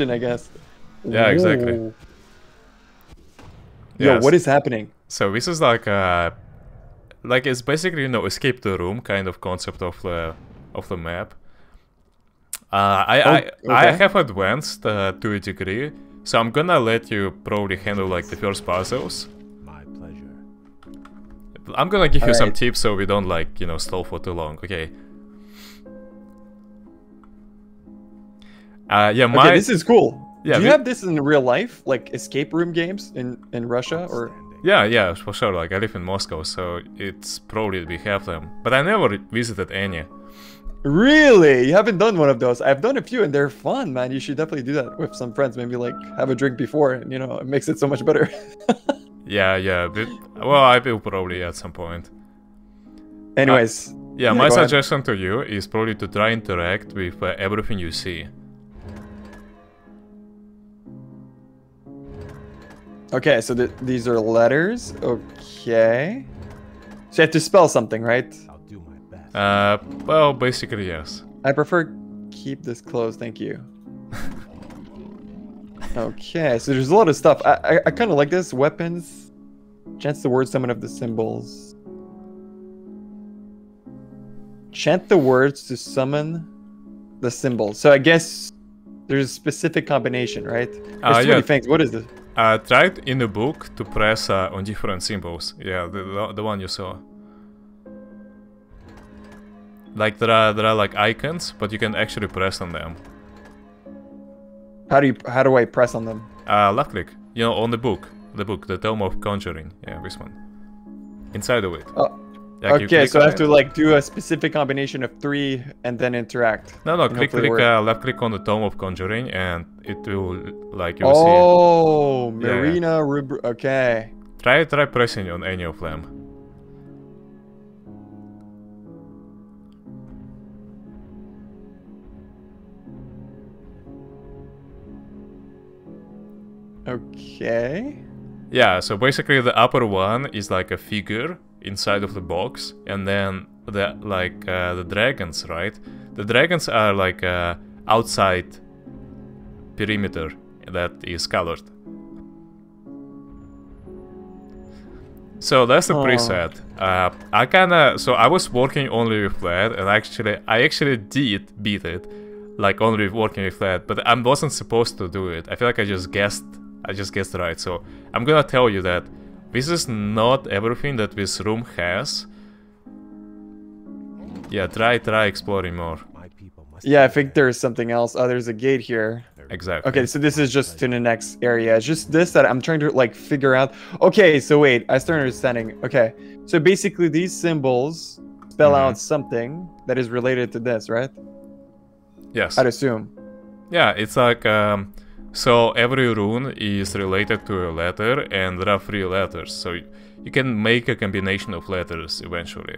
action, I guess. Yeah, exactly. Ooh. Yo, Yes. what is happening? So this is like uh like it's basically you know escape the room kind of concept of the of the map. Uh, I I, Oh, I okay. have advanced uh, to a degree, so I'm gonna let you probably handle like the first puzzles. My pleasure. I'm gonna give you some tips so we don't like you know stall for too long. Okay. Uh, yeah, my Okay, this is cool. Yeah, Do you we- have this in real life, like escape room games in in Russia, or yeah yeah for sure. Like I live in Moscow, so it's probably we have them, but I never visited any. really? You haven't done one of those? I've done a few, and they're fun, man. You should definitely do that with some friends. Maybe like have a drink before, and you know, it makes it so much better. Yeah, yeah. But, well, I will probably at some point. Anyways, Yeah, Yeah, my go ahead. suggestion to you is probably to try interact with uh, everything you see. Okay. So th- these are letters. Okay. So you have to spell something, right? I'll do my best. Uh, well, basically yes. I prefer keep this closed. Thank you. okay, so there's a lot of stuff. I I, I kind of like this. Weapons. Chant the word summon of the symbols. Chant the words to summon the symbols. So I guess there's a specific combination, right? There's Uh, too yeah. many things. What is this? Uh, try it in the book to press uh, on different symbols. Yeah, the, the the one you saw. Like there are there are like icons, but you can actually press on them. How do you how do I press on them? Uh, left click. You know, on the book, the book, the Tome of Conjuring. Yeah, this one. Inside of it. Oh, Yeah, okay, click so I have to like do a specific combination of three and then interact. No, no, click, click, uh, left click on the Tome of Conjuring, and it will like you'll see. Oh, Yeah, yeah. Marina Rubr. Okay. Try try pressing on any of them. Okay. Yeah, so basically the upper one is like a figure inside of the box, and then the like uh, the dragons, right? The dragons are like uh, outside perimeter that is colored. So that's the Oh. preset. Uh, I kinda so I was working only with that, and actually I actually did beat it, like only working with that. But I wasn't supposed to do it. I feel like I just guessed. I just guessed right. So I'm gonna tell you that this is not everything that this room has. Yeah, try try exploring more. My people must Yeah, I think there's something else. Oh, there's a gate here. Exactly. Okay, so this is just to the next area. It's just this that I'm trying to like figure out. Okay, so wait, I start understanding. Okay, so basically these symbols spell Mhm. out something that is related to this, right? Yes. I'd assume. Yeah, it's like um, so every rune is related to a letter, and there are three letters. So you can make a combination of letters eventually.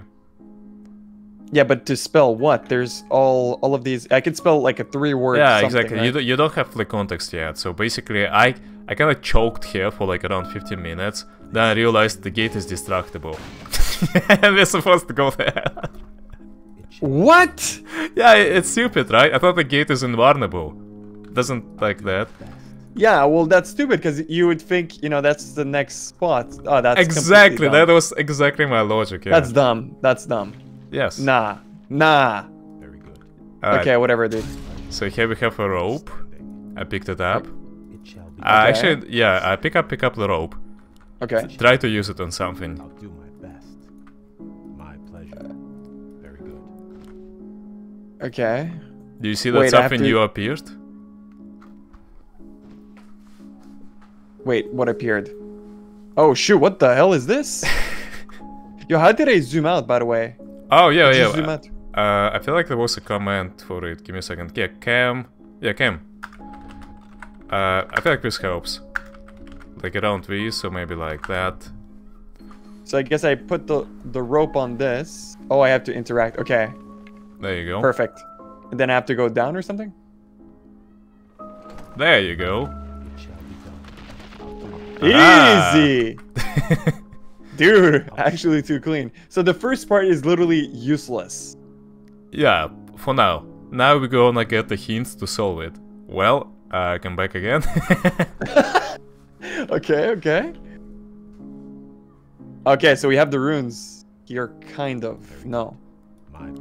Yeah, but to spell what? There's all all of these. I could spell like a three word. yeah, exactly. You, right? do, you don't have the context yet. So basically, I I kind of choked here for like around 15 minutes. Then I realized the gate is destructible, and we're supposed to go there. What? yeah, it's stupid, right? I thought the gate is invulnerable. Doesn't like that. Yeah, well, that's stupid because you would think, you know, that's the next spot. Oh, that's exactly. dumb. That was exactly my logic. Yeah. That's dumb. That's dumb. yes. Nah, nah. Very good. Alright, Okay, whatever, dude. So here we have a rope. I picked it up. It shall be. Uh, Okay. Actually, yeah, I pick up pick up the rope. Okay. Try to use it on something. I'll do my best. My pleasure. Very good. Okay. Do you see that Wait, I something to- new appeared? Wait, what appeared? Oh shoot! What the hell is this? Yo, how did I zoom out? By the way. Oh yeah, Did you yeah. zoom out? Uh, I feel like there was a command for it. Give me a second. Yeah, cam. Yeah, cam. Uh, I feel like this helps. Like around these, so maybe like that. So I guess I put the the rope on this. Oh, I have to interact. Okay, There you go. perfect. And then I have to go down or something. There you go. Easy, dude. Actually, too clean. So the first part is literally useless. Yeah, for now. Now we're gonna get the hints to solve it. Well, Uh, come back again. okay, okay. Okay, so we have the runes here, kind of. No.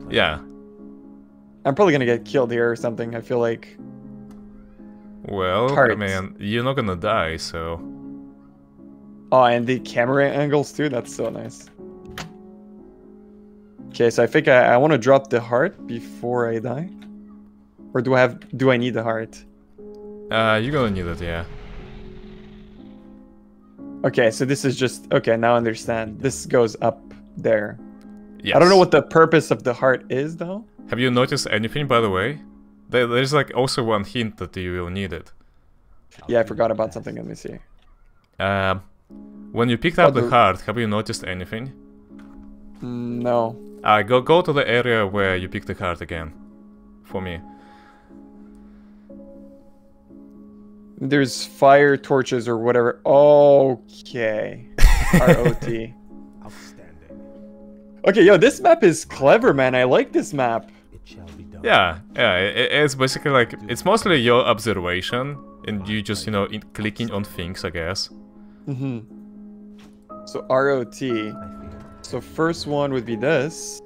Yeah. I'm probably gonna get killed here or something. I feel like. Well, I Hearts. mean, you're not gonna die, so. Oh, and the camera angles too. That's so nice. Okay, so I think I, I want to drop the heart before I die. Or do I have? Do I need the heart? Uh, you're gonna need it, yeah. Okay, so this is just okay. Now I understand. This goes up there. Yes. I don't know what the purpose of the heart is though. Have you noticed anything, by the way? There, there's like also one hint that you will need it. Yeah, I forgot about something. Let me see. Um, when you picked up the the- heart, have you noticed anything? No. Uh, go go to the area where you picked the heart again. For me. There's fire torches or whatever. Okay. R O T. Outstanding. Okay, yo, this map is clever, man. I like this map. It shall be done. Yeah, yeah. It, it's basically like it's mostly your observation and you just you know in, clicking on things, I guess. Mm-hmm. So ROT. So first one would be this.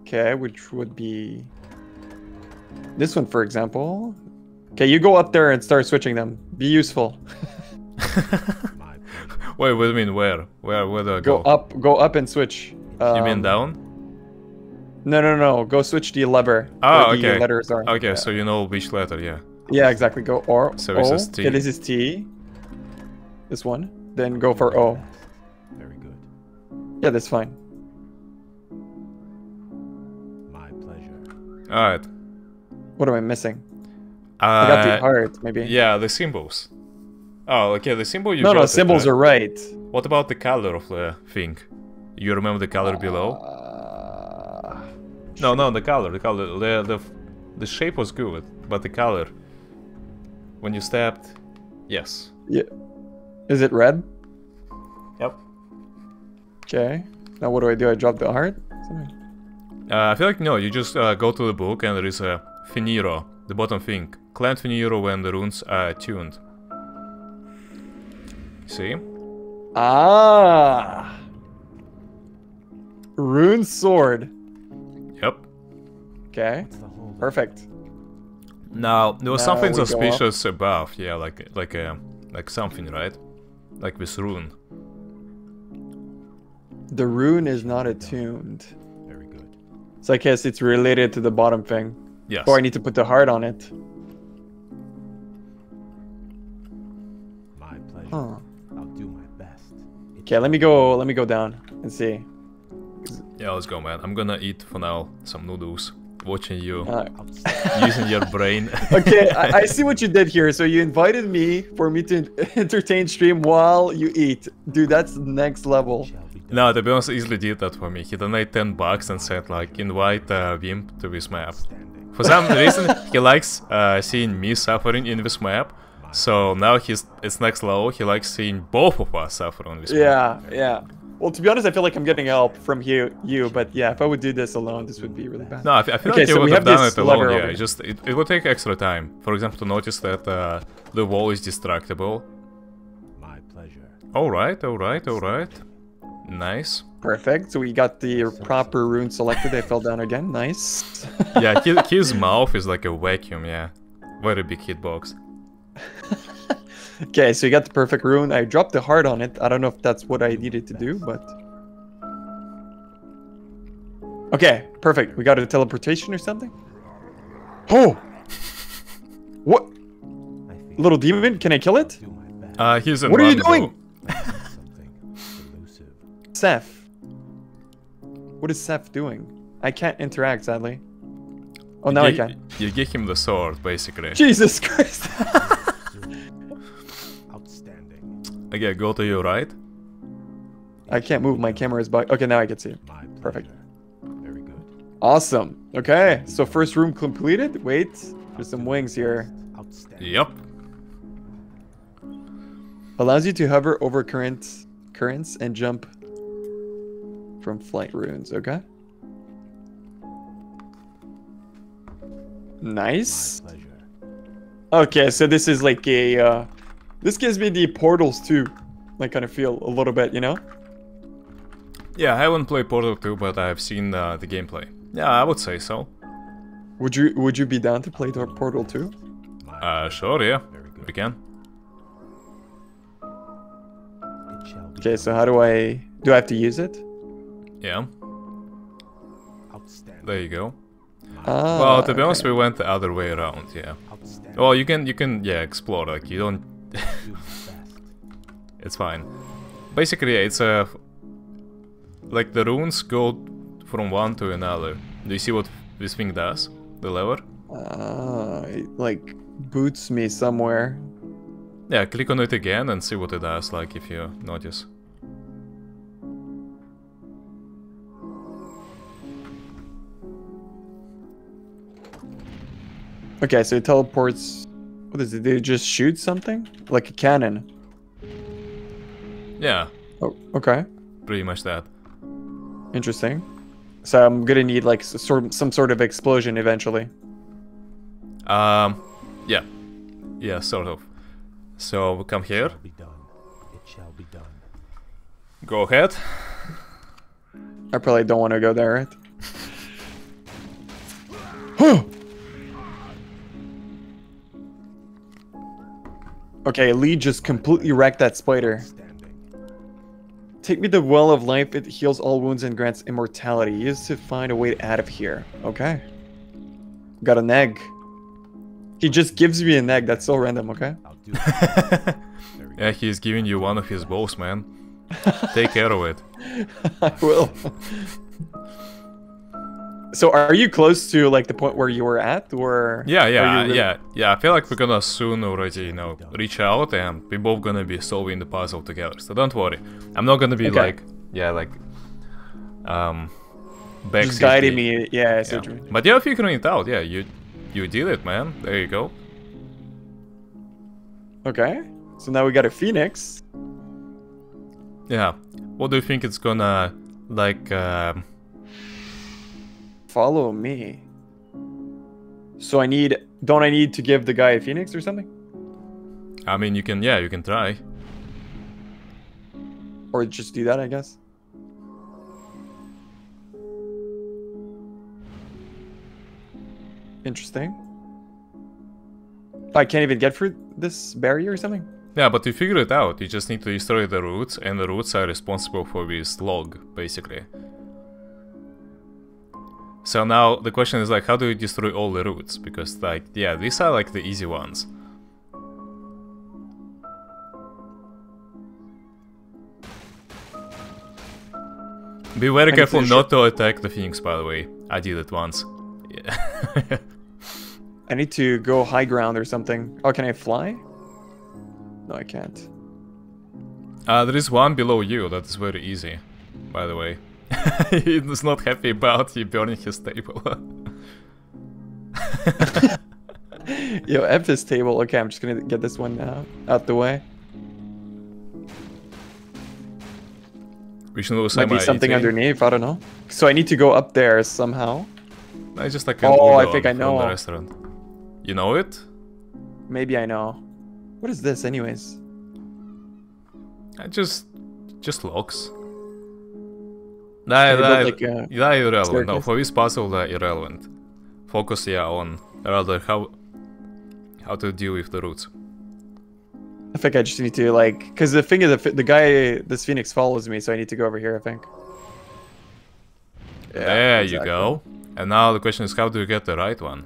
Okay, which would be this one, for example. Okay, you go up there and start switching them. Be useful. My. Wait, what do you mean? Where? Where? Where do I Go go? up, go up and switch. You mean Um, down? No, no, no. Go switch the lever. Oh, where the okay. letters are. Okay, yeah. so you know which letter, yeah. Yeah, exactly. Go or So O. this is T. Okay, this is T. This one. Then go for O. Very good. Yeah, that's fine. My pleasure. Alright. What am I missing? Uh, I got the heart, maybe. Yeah, the symbols. Oh, okay, the symbol you no, got no, it, symbols right? are right. What about the color of the thing? You remember the color below? Uh, No, no, the color, the color, the, the the shape was good, but the color. When you stepped, yes. yeah. Is it red? Yep. Okay. Now what do I do? I drop the heart? Something. Uh, I feel like no, you just uh, go to the book and there is a finiro, the bottom thing. Clan finiro when the runes are tuned. See? Ah. Rune sword. Yep. Okay. What's the whole? Perfect. Now there was Now something we go up. suspicious above, yeah, like like a like something, right? Like this rune. The rune is not attuned. Very good. So I guess it's related to the bottom thing. Yes. Or I need to put the heart on it. My pleasure. Huh. I'll do my best. Okay, let me go let me go down and see. Yeah, let's go, man. I'm gonna eat for now some noodles, watching you Uh, using your brain. okay, I, I see what you did here. So you invited me for me to entertain stream while you eat. Dude, that's next level. shall be done. no, to be honest, easily did that for me. He donated 10 bucks and said like, invite uh, Wimp to this map. For some reason, he likes uh, seeing me suffering in this map. So now he's it's next level. He likes seeing both of us suffer on this map. Yeah, yeah. Well, to be honest, I feel like I'm getting help from you, you. But yeah, if I would do this alone, this would be really bad. No, I, feel Okay, like you so would we have have done it alone. Yeah, it just it, it would take extra time. For example, to notice that uh, the wall is destructible. My pleasure. All right, all right, all right. Nice. Perfect. So we got the proper rune selected. I fell down again. Nice. Yeah, his, his mouth is like a vacuum. Yeah, very big hitbox. okay, so you got the perfect rune. I dropped the heart on it. I don't know if that's what I needed to do, but. Okay, perfect. We got a teleportation or something? Oh! What? Little demon? Can I kill it? do my best. Uh, he's What are you doing? Something. Seth. What is Seth doing? I can't interact, sadly. Oh, now I You- can. You give him the sword, basically. Jesus Christ. Okay, go to your right. I can't move. My camera is bugged. Okay, now I can see. Perfect. Very good. Awesome. Okay, so first room completed. Wait, there's some wings here. Yep. Allows you to hover over current currents and jump from flight runes. Okay. My Nice. pleasure. Okay, so this is like a. Uh, this gives me the portals too, like kind of feel a little bit, you know. Yeah, I haven't played Portal 2, but I've seen uh, the gameplay. Yeah, I would say so. Would you Would you be down to play the Portal 2? Uh, sure, yeah, we can. It shall be Okay, so how do I do I have to use it? Yeah, there you go. Ah, well, to be honest, we went the other way around. Yeah. Well, you can you can yeah explore like you don't. Do my best. it's fine. Basically, it's a like the runes go from one to another. Do you see what this thing does? The lever? Ah, it, like boots me somewhere. Yeah, click on it again and see what it does. Like if you notice. Okay, so it teleports. What is it? Did it just shoot something? Like a cannon? Yeah, Oh, okay. pretty much that. Interesting. So I'm gonna need like s- sort some sort of explosion eventually. Um, yeah, yeah, sort of. So we come here. Shall be done. It shall be done. Go ahead. I probably don't want to go there, right? okay, Lee just completely wrecked that spider. Take me the well of life. It heals all wounds and grants immortality. Use to find a way out of here. Okay. Got an egg. He just gives me an egg. That's so random. Okay. I'll do it. Very good. Yeah, he's giving you one of his bows, man. Take care of it. I will. So, are you close to like the point where you were at, or? Yeah, yeah, really- yeah, yeah. I feel like we're gonna soon already, you know, reach out and we're both gonna be solving the puzzle together. So don't worry. I'm not gonna be Okay. like, yeah, like, um, back Just guiding me. Yeah, Yeah. what you mean. But you're figuring it out. Yeah, you, you did it, man. There you go. Okay. So now we got a phoenix. Yeah. What do you think it's gonna like? Um, Follow me. So I need. Don't I need to give the guy a phoenix or something? I mean, you can, yeah, you can try. Or just do that, I guess. Interesting. I can't even get through this barrier or something? Yeah, but you figure it out. You just need to destroy the roots, and the roots are responsible for this log, basically. So now the question is like, how do you destroy all the roots? Because like, yeah, these are like the easy ones. Be very careful not to attack the Phoenix, by the way. I did it once. Yeah. I need to go high ground or something. Oh, can I fly? No, I can't. Uh, there is one below you that is very easy, by the way. He's not happy about you burning his table. Yo, F this table. Okay, I'm just gonna get this one out, out the way. we should lose Might be something underneath. I don't know. So I need to go up there somehow. It's just like Oh, I think I know. the restaurant. You know it? Maybe I know. What is this, anyways? Uh, just, just locks. Can Nah, I build, nah, like, irrelevant. No, for this puzzle, they're irrelevant. Focus, yeah, on rather how how to deal with the roots. I think I just need to like, cause the thing is, the, the guy, this phoenix follows me, so I need to go over here. I think. Yeah, there exactly. you go. And now the question is, how do you get the right one?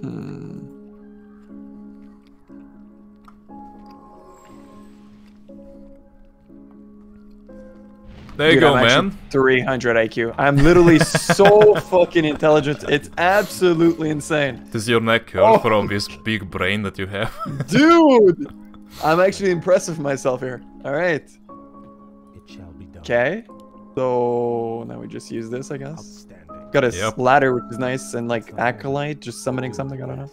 Hmm. There you Dude, go, I'm man. 300 IQ. I'm literally so fucking intelligent. It's absolutely insane. Does your neck hurt Oh. from this big brain that you have? Dude! I'm actually impressed with myself here. Alright. It shall be done. Okay. So now we just use this, I guess. Outstanding. Got a Yep. ladder, which is nice, and like Something. acolyte, just summoning Do something. I don't know.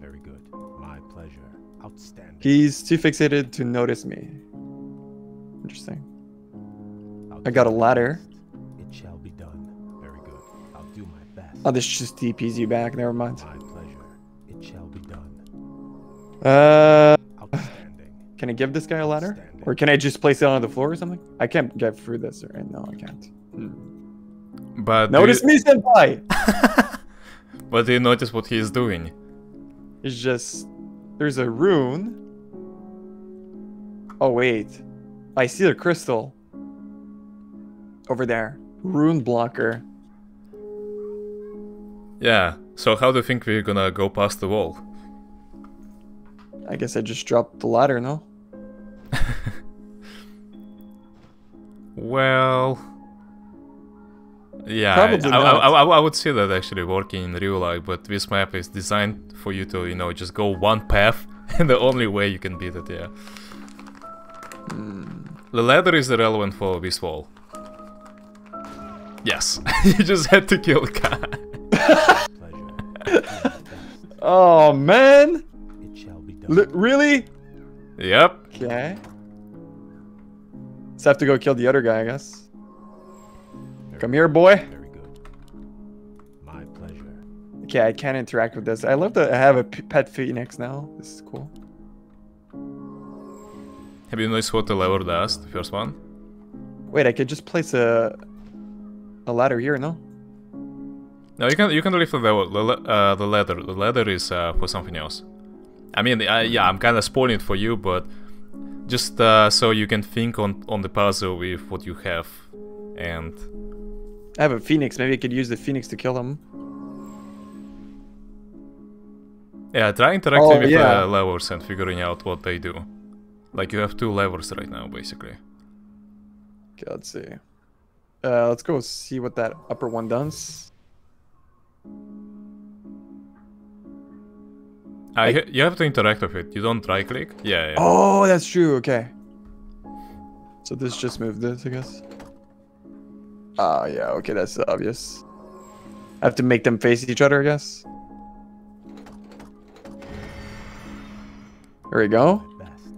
Very good. My pleasure. Outstanding. He's too fixated to notice me. Interesting. I'll I do got a ladder. It shall be done. Very good. I'll do my best. Oh, this just DPs you back. Never mind. My pleasure. It It shall be done. Uh, can I give this guy a ladder? Outstanding. Or can I just place it on the floor or something? I can't get through this, right? No, I can't. Hmm. But do Notice you, me, senpai! But do you notice what he's doing? It's just... There's a rune. Oh, wait. I see the crystal. Over there. Rune blocker. Yeah. So how do you think we're gonna go past the wall? I guess I just dropped the ladder, no? Well. Yeah, Probably I, I. I, I, would see that actually working in real life, but this map is designed for you to, you know, just go one path, and the only way you can beat it, yeah. Hmm. The ladder is irrelevant for this wall. Yes, you just had to kill Kai. Pleasure. Oh, man! it shall be done. L- really? Yep. Okay. Just have to go kill the other guy, I guess. Come here, boy. Very good. My pleasure. Okay, I can't interact with this. I love that I have a pet phoenix now. This is cool. Have you noticed what the lever does, the first one? Wait, I could just place a a ladder here, no? No, you can you can lift the the, uh, the ladder. The ladder is uh, for something else. I mean, uh, yeah, I'm kind of spoiling it for you, but just uh, so you can think on on the puzzle with what you have, and I have a phoenix. Maybe I could use the phoenix to kill him. yeah, try interacting Oh, with yeah. the levers and figuring out what they do. Like you have two levers right now, basically. Let's see. Uh, let's go see what that upper one does. Uh, you, you have to interact with it. You don't right click. Yeah, yeah. Oh, that's true. Okay. So this just moved this, I guess. Ah, yeah. Okay, that's obvious. I have to make them face each other, I guess. There we go. Best.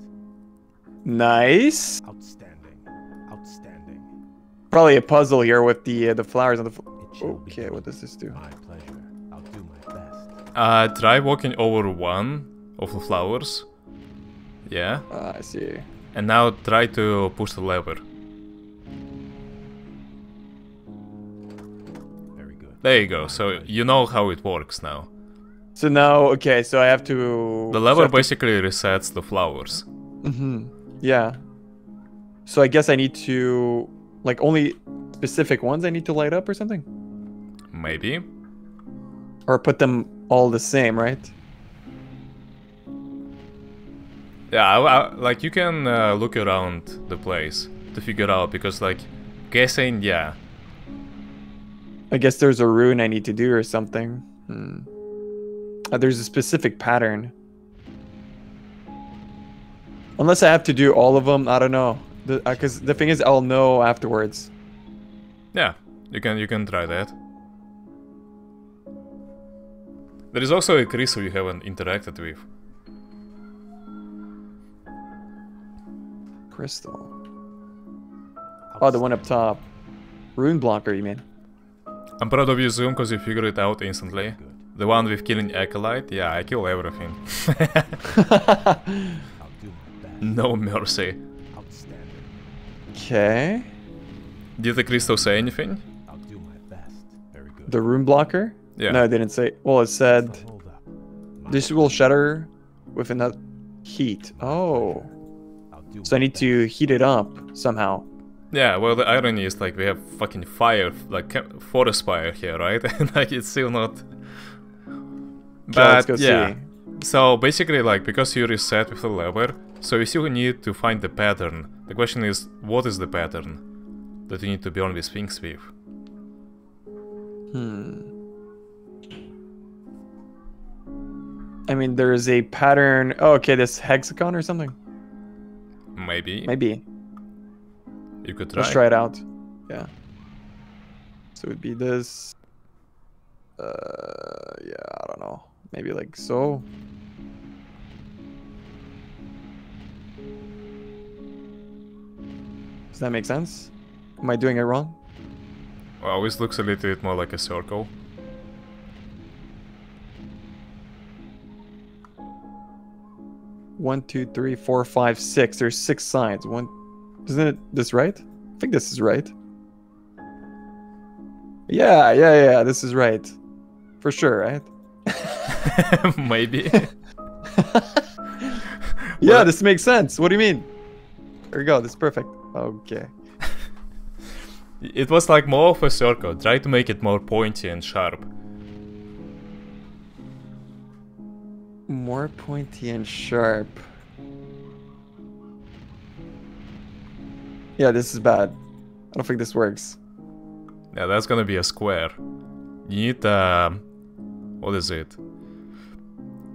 Nice. Outstanding. Outstanding. Probably a puzzle here with the uh, the flowers on the. Fl- It shall be okay, what does this do? My pleasure. I'll do my best. Uh, try walking over one of the flowers. Yeah. Ah, I see. And now try to push the lever. Very good. There you go. So you know how it works now. So now, okay, so I have to. The so I lever to- basically resets the flowers. Mhm. Yeah. So I guess I need to like only specific ones I need to light up or something, Maybe. or put them all the same, right? Yeah, I, I- like you can uh, look around the place to figure out because like guessing, yeah. I guess there's a rune I need to do or something. Hmm. Uh, there's a specific pattern. Unless I have to do all of them, I don't know. Because uh, the, thing is, I'll know afterwards. Yeah, you can you can try that. There is also a crystal you haven't interacted with. Crystal. Oh, the one up top. Rune blocker, you mean? I'm proud of you, Zoom, because you figured it out instantly. The one with killing Acolyte, yeah, I kill everything. I'll do my best. no mercy. Okay. Did the crystal say anything? I'll do my best. Very good. The rune blocker? Yeah. No, it didn't say. Well, it said Hold up. My this will shatter with enough heat. Oh. So I need to heat it up somehow. Yeah, well, the irony is like we have fucking fire, like forest fire here, right? and like it's still not. But yeah. see. So basically, like because you reset with the lever, so you still need to find the pattern. The question is, what is the pattern that you need to burn these things with? Hmm. I mean, there is a pattern. Oh, okay, this hexagon or something. Maybe, Maybe. you could try. Let's try it out. Yeah. So it would be this. Uh, yeah, I don't know. Maybe like so. That make sense? Am I doing it wrong? Well, this looks a little bit more like a circle. one, two, three, four, five, six. There's six sides. One, isn't it this right? I think this is right. Yeah, yeah, yeah. This is right, for sure, right? Maybe. Yeah, this makes sense. What do you mean? There we go. This is perfect. Okay. it was like more of a circle. Try to make it more pointy and sharp. More pointy and sharp. Yeah, this is bad. I don't think this works. Yeah, that's gonna be a square. You need um, what is it?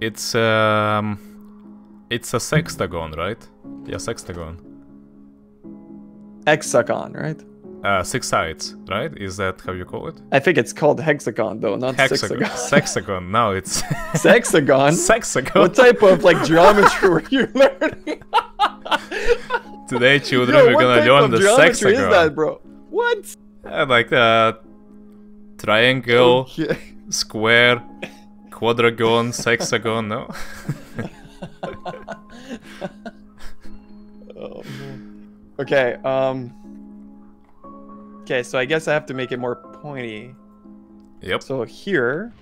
It's um, it's a sextagon, right? Yeah, sextagon. Hexagon, right? Uh, six sides, right? Is that how you call it? I think it's called hexagon though, not Hexagon. sexagon. Sexagon. No, it's Sexagon? sexagon. What type of like geometry were you learning? Today, children, Yo, we're what gonna type learn of the geometry is sexagon. that, bro? What? Uh, like uh, triangle, Okay. square, quadragon, sexagon. No. Oh, man. Okay, um Okay, so I guess I have to make it more pointy. yep. So here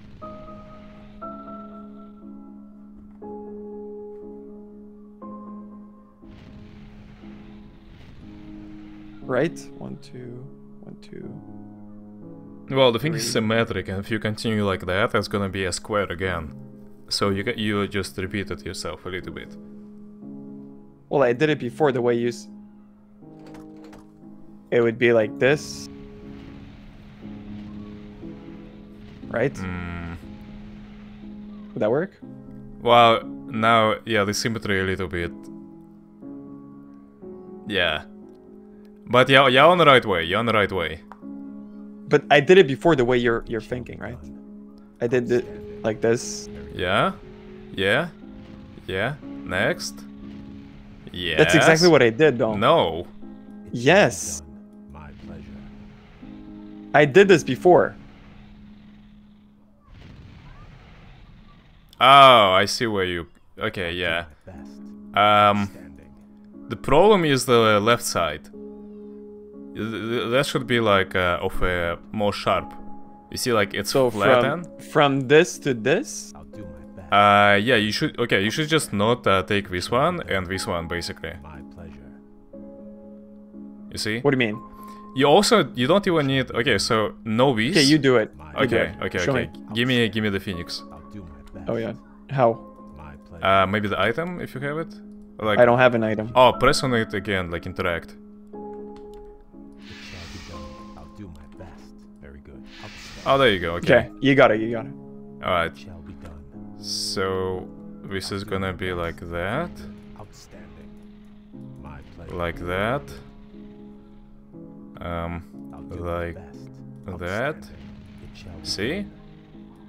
Right? One, two, one, two. Well, the thing is symmetric, and if you continue like that, it's gonna be a square again. So you you just repeat it yourself a little bit. Well, I did it before the way you. It would be like this. Right? Mm. Would that work? Well, now, yeah, the symmetry a little bit. Yeah. But yeah, yeah, on the right way. You're on the right way. But I did it before the way you're you're thinking, right? I did it like this. Yeah. Yeah. Yeah. Next. Yeah. That's exactly what I did, though. No. Yes, Done. My pleasure. I did this before. Oh, I see where you. Okay, yeah. Um, the problem is the left side. Th- th- That should be like uh, of a more sharp. You see, like it's So flattened. from from this to this. I'll do my best. Uh, yeah, you should. Okay, you should just not uh, take this one and this one, basically. my pleasure. You see? What do you mean? You also you don't even need. Okay, so no these. Okay, you do it. My You do Okay, it. okay, Show okay. me. Give me, give me the phoenix. I'll do my best. Oh yeah. How? Uh, maybe the item if you have it. Like. I don't have an item. Oh, press on it again, like interact. It shall be done. I'll do my best. Very good. Oh, there you go. Okay. Okay, you got it. You got it. All right. It shall be done. So this is gonna be like that, Outstanding. My pleasure. like that. Um, like that. Outstanding. It shall be see?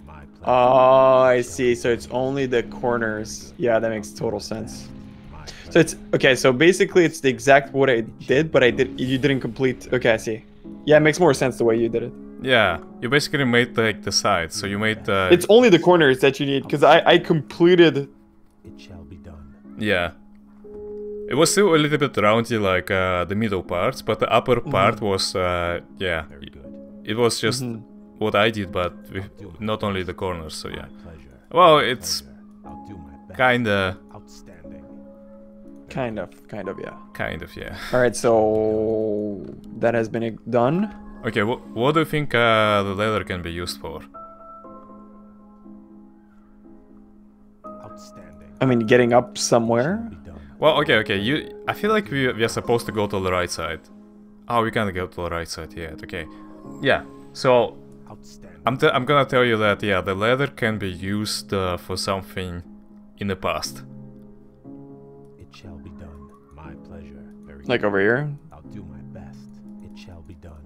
My. Oh, I see. So it's only the corners. Yeah, that makes total sense. So it's okay. So basically, it's the exact what I did, but I did you didn't complete. Okay, I see. Yeah, it makes more sense the way you did it. Yeah, you basically made like the sides. So you made the. It's only the corners that you need because I I completed. It shall be done. yeah. It was still a little bit roundy, like uh, the middle parts, but the upper part was uh, yeah. Very good. It was just Mhm. what I did, but with not only the corners. So yeah, Well, it's pleasure. I'll do my best. kinda, Outstanding. Kind of, kind of, yeah. kind of yeah. All right, so that has been done. Okay, wh- what do you think uh, the leather can be used for? Outstanding. I mean, getting up somewhere. Be done. Well, okay, okay. You, I feel like we, we are supposed to go to the right side. Oh, we can't go to the right side yet. Okay. Yeah. So I'm t- I'm gonna tell you that yeah, the leather can be used uh, for something in the past. It shall be done. My pleasure. Very Like over here. I'll do my best. It shall be done.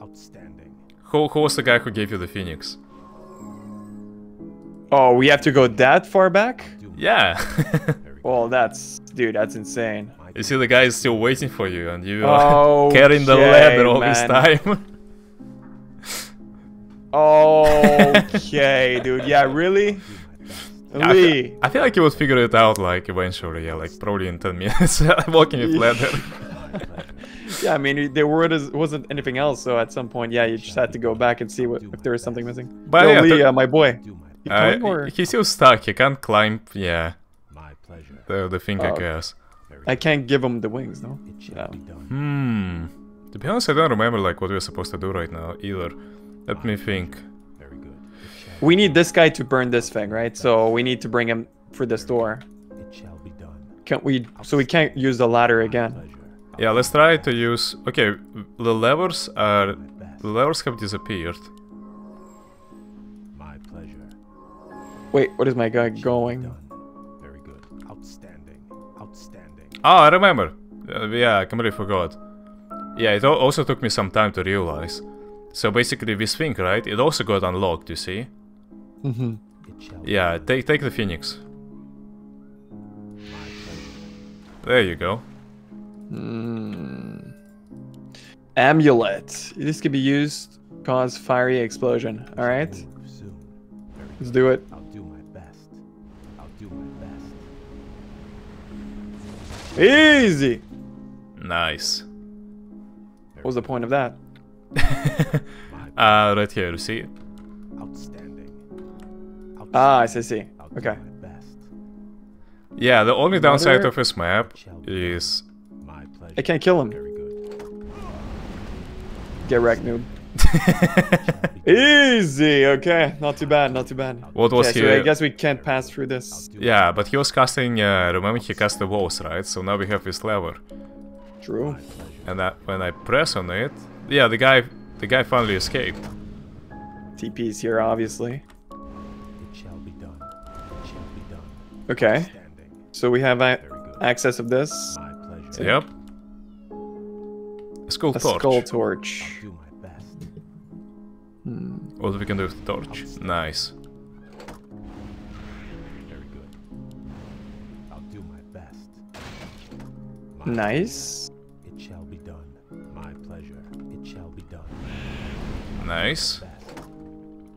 Outstanding. Who who was the guy who gave you the phoenix? Oh, we have to go that far back? Yeah. Well, that's dude, that's insane. You see, the guy is still waiting for you, and you are Oh, carrying the ladder all this time. Oh, okay, dude. Yeah, really? Yeah, I, feel, I feel like you would figure it out like eventually, yeah, like probably in 10 minutes walking with ladder. Yeah, I mean, there was, wasn't anything else, so at some point, yeah, you just had to go back and see what if there was something missing. But Yo, yeah, Lee, uh, my boy. Uh, he's still stuck, he can't climb, yeah, pleasure. the, the thing I Oh. guess. I can't give him the wings, no? It No. Hmm. To be honest, I don't remember like what we're supposed to do right now either. Let me think. Very good. We need this guy to burn this thing, right? So we need to bring him for this door. it shall be done. Can't we? So we can't use the ladder again. Yeah, let's try to use. Okay, the levers are. The levers have disappeared. My pleasure. Wait, what is my guy Shall be going? Oh, I remember. Uh, yeah, I completely forgot. Yeah, it also took me some time to realize. So basically, this thing, right? It also got unlocked. You see? Mm-hmm. It shall be Yeah, take take the phoenix. There you go. Mm. Amulet. This can be used cause fiery explosion. All right, Move soon. Very let's do it. Easy. Nice. What was the point of that? uh, right here. You see? Outstanding. Ah, I see. See. Okay. best. Yeah, the only downside Another- of this map is My pleasure. I can't kill him. Get wrecked, noob. Easy. Okay, not too bad. Not too bad. What was okay, he- So I guess we can't pass through this. Yeah, but he was casting. Uh, remember, he cast the walls, right? So now we have his lever, True. and that when I press on it, yeah, the guy, the guy finally escaped. TP's here, obviously. It shall be done. It shall be done. Okay. So we have a- access of this. My pleasure. Yep. A skull A torch. skull torch. Do. Hmm. What we can do with the torch? Nice. Very good. I'll do my best. My Nice. It shall be done. My pleasure. It shall be done. Nice.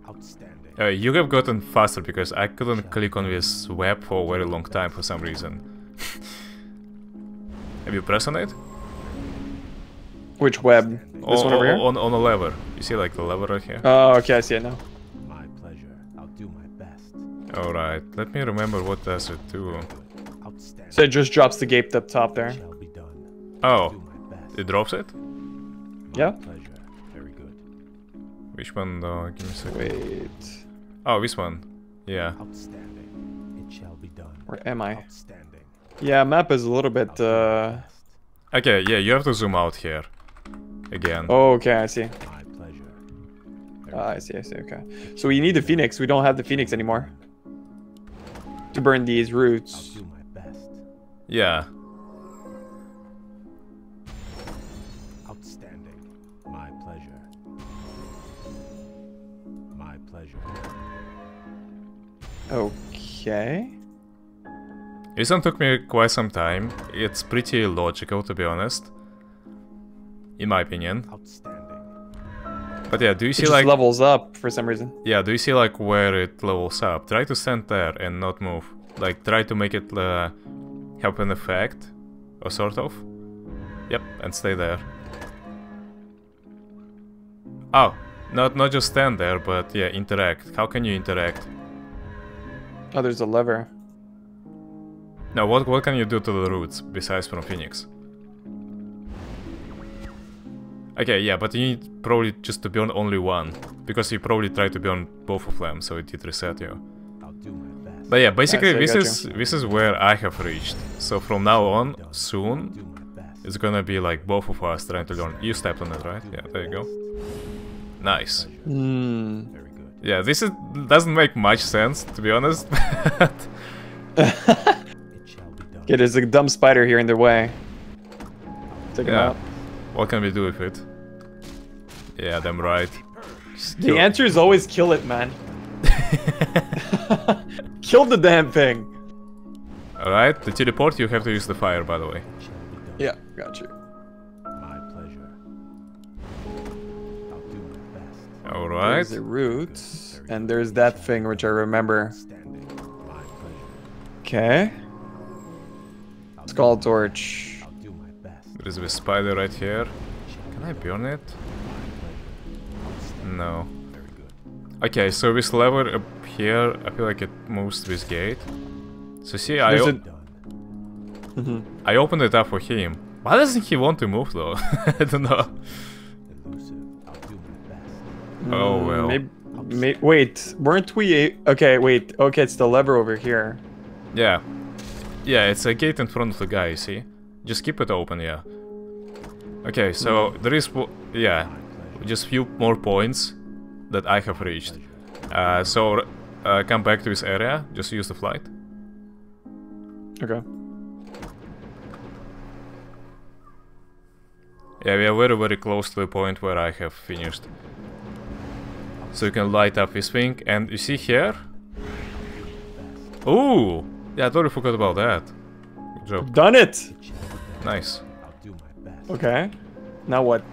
Outstanding. Uh, you have gotten faster because I couldn't click on this web for a very long time for some reason. have you pressed on it? Which web? This O- one over here? On, on a lever. You see like the lever right here? Oh, okay, I see it now. My pleasure. I'll do my best. Alright, let me remember what does it do. Good. So it just drops the gate up top there. shall be done. Oh, Do my best. it drops it? My Yeah. pleasure. Very good. Which one though? Give me a second. Wait. Oh, this one. Yeah. Outstanding. It shall be done. Where am I? Outstanding. Yeah, map is a little bit, I'll do my uh... Okay, yeah, you have to zoom out here. Again. Oh, okay, I see. My pleasure. Very Ah, I see, I see, okay. So we need the phoenix. We don't have the phoenix anymore. To burn these I'll roots. do my best. Yeah. Outstanding. My pleasure. My pleasure. Okay. This one took me quite some time. It's pretty logical, to be honest. In my opinion. Outstanding. But yeah, do you It see just like... levels up for some reason. Yeah, do you see like where it levels up? Try to stand there and not move. Like try to make it uh, have an effect, or sort of. Yep, and stay there. Oh, not not just stand there, but yeah, interact. How can you interact? Oh, there's a lever. Now, what what can you do to the roots besides from Phoenix? Okay, yeah, but you need probably just to burn only one, because you probably tried to burn both of them, so it did reset you. I'll do my best. But yeah, basically I this got is this is where I have reached. So from now on, soon, do my best. it's gonna be like both of us trying to learn. You stepped on it, right? Yeah, there you go. Nice. Pleasure. Hmm. Very good. Yeah, this is doesn't make much sense to be honest. but It shall be done. Yeah, there's a dumb spider here in the way. Take him out. What can we do with it? Yeah, damn right. The answer is always kill it, man. kill the damn thing. Alright, to teleport you have to use the fire, by the way. It shall be done. Yeah, got you. My pleasure. I'll do my best. Alright. There's the root, and there's that thing which I remember. Okay. I'll Skull torch. I'll do. There is a spider right here. Can I burn it? No. Okay, so this lever up here, I feel like it moves this gate. So see, I, There's o- a-. I opened it up for him. Why doesn't he want to move though? I don't know. Elusive. I'll do my best. Oh, well. Maybe, may, wait, weren't we? Okay, wait. Okay, it's the lever over here. Yeah. Yeah, it's a gate in front of the guy, you see? Just keep it open, yeah. Okay, so there is, yeah, just few more points that I have reached. Uh, so, uh, come back to this area, just use the flight. Okay. Yeah, we are very, very close to the point where I have finished. So you can light up this thing, and you see here? Ooh! Yeah, I totally forgot about that. Good job. Done it. Nice. I'll do my best. Okay. Now what?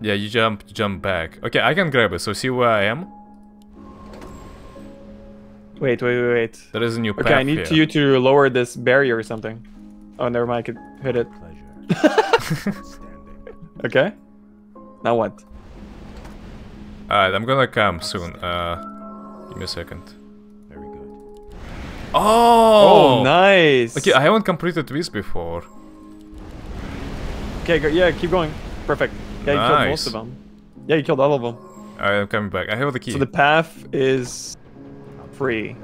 Yeah, you jump, jump back. Okay, I can grab it, so see where I am? Wait, wait, wait, wait. There is a new path Okay, I need here. to you to lower this barrier or something. Oh, never mind. I could hit it. Pleasure. Okay. Now what? Alright, I'm gonna come soon. Uh, give me a second. Very good. Oh! Oh, nice. Okay, I haven't completed this before. Okay, go, yeah, keep going. Perfect. Yeah, you killed most Nice. of them. Yeah, you killed all of them. Alright, I'm coming back. I have the key. So the path is free.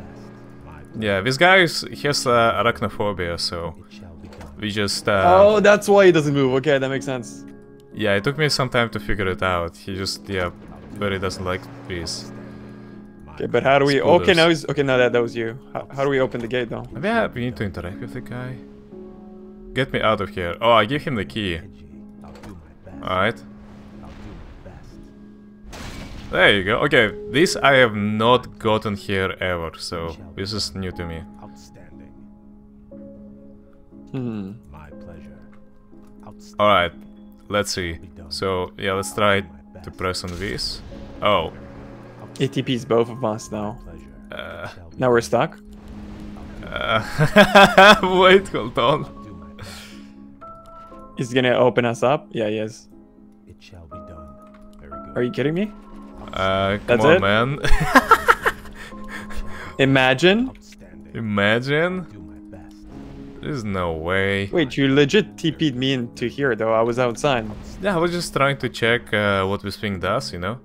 Yeah, this guy is, he has uh, arachnophobia, so it shall be done. we just. Uh, oh, that's why he doesn't move. Okay, that makes sense. Yeah, it took me some time to figure it out. He just, yeah, very doesn't like trees. Okay, but how do we? Okay, now he's okay. Now that that was you. How, how do we open the gate though? I, we need to interact with the guy. Get me out of here. Oh, I give him the key. Edgy. I'll do my best. Alright. I'll do best. There you go. Okay, this I have not gotten here ever, so this is new to me. Outstanding. Hmm. My pleasure. Alright, let's see. So, yeah, let's try to press on this. Oh, ATP's both of us now. Uh, Now we're stuck. uh wait, hold on. Do my best. He's gonna open us up. Yeah, he is. It shall be done. Very good. Are you kidding me? Uh, come That's on, it? man. Imagine. Imagine. Do my best. There's no way. Wait, you legit TP'd me into here though. I was outside. Yeah, I was just trying to check uh, what this thing does, you know?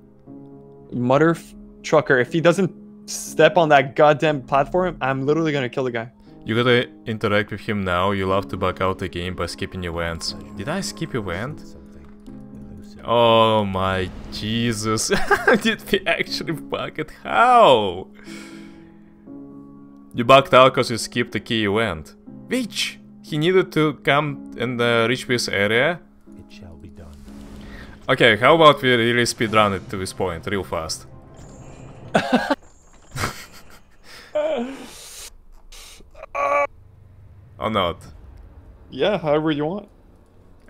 Mother f- trucker. If he doesn't step on that goddamn platform, I'm literally gonna kill the guy. You gotta interact with him now. You'll have to back out the game by skipping events. Did I skip event? Oh my Jesus. Did we actually bug it? How? You bugged out because you skipped the key event. Which? He needed to come and uh, reach this area? It shall be done. Okay, how about we really speedrun it to this point real fast? or not? Yeah, however you want.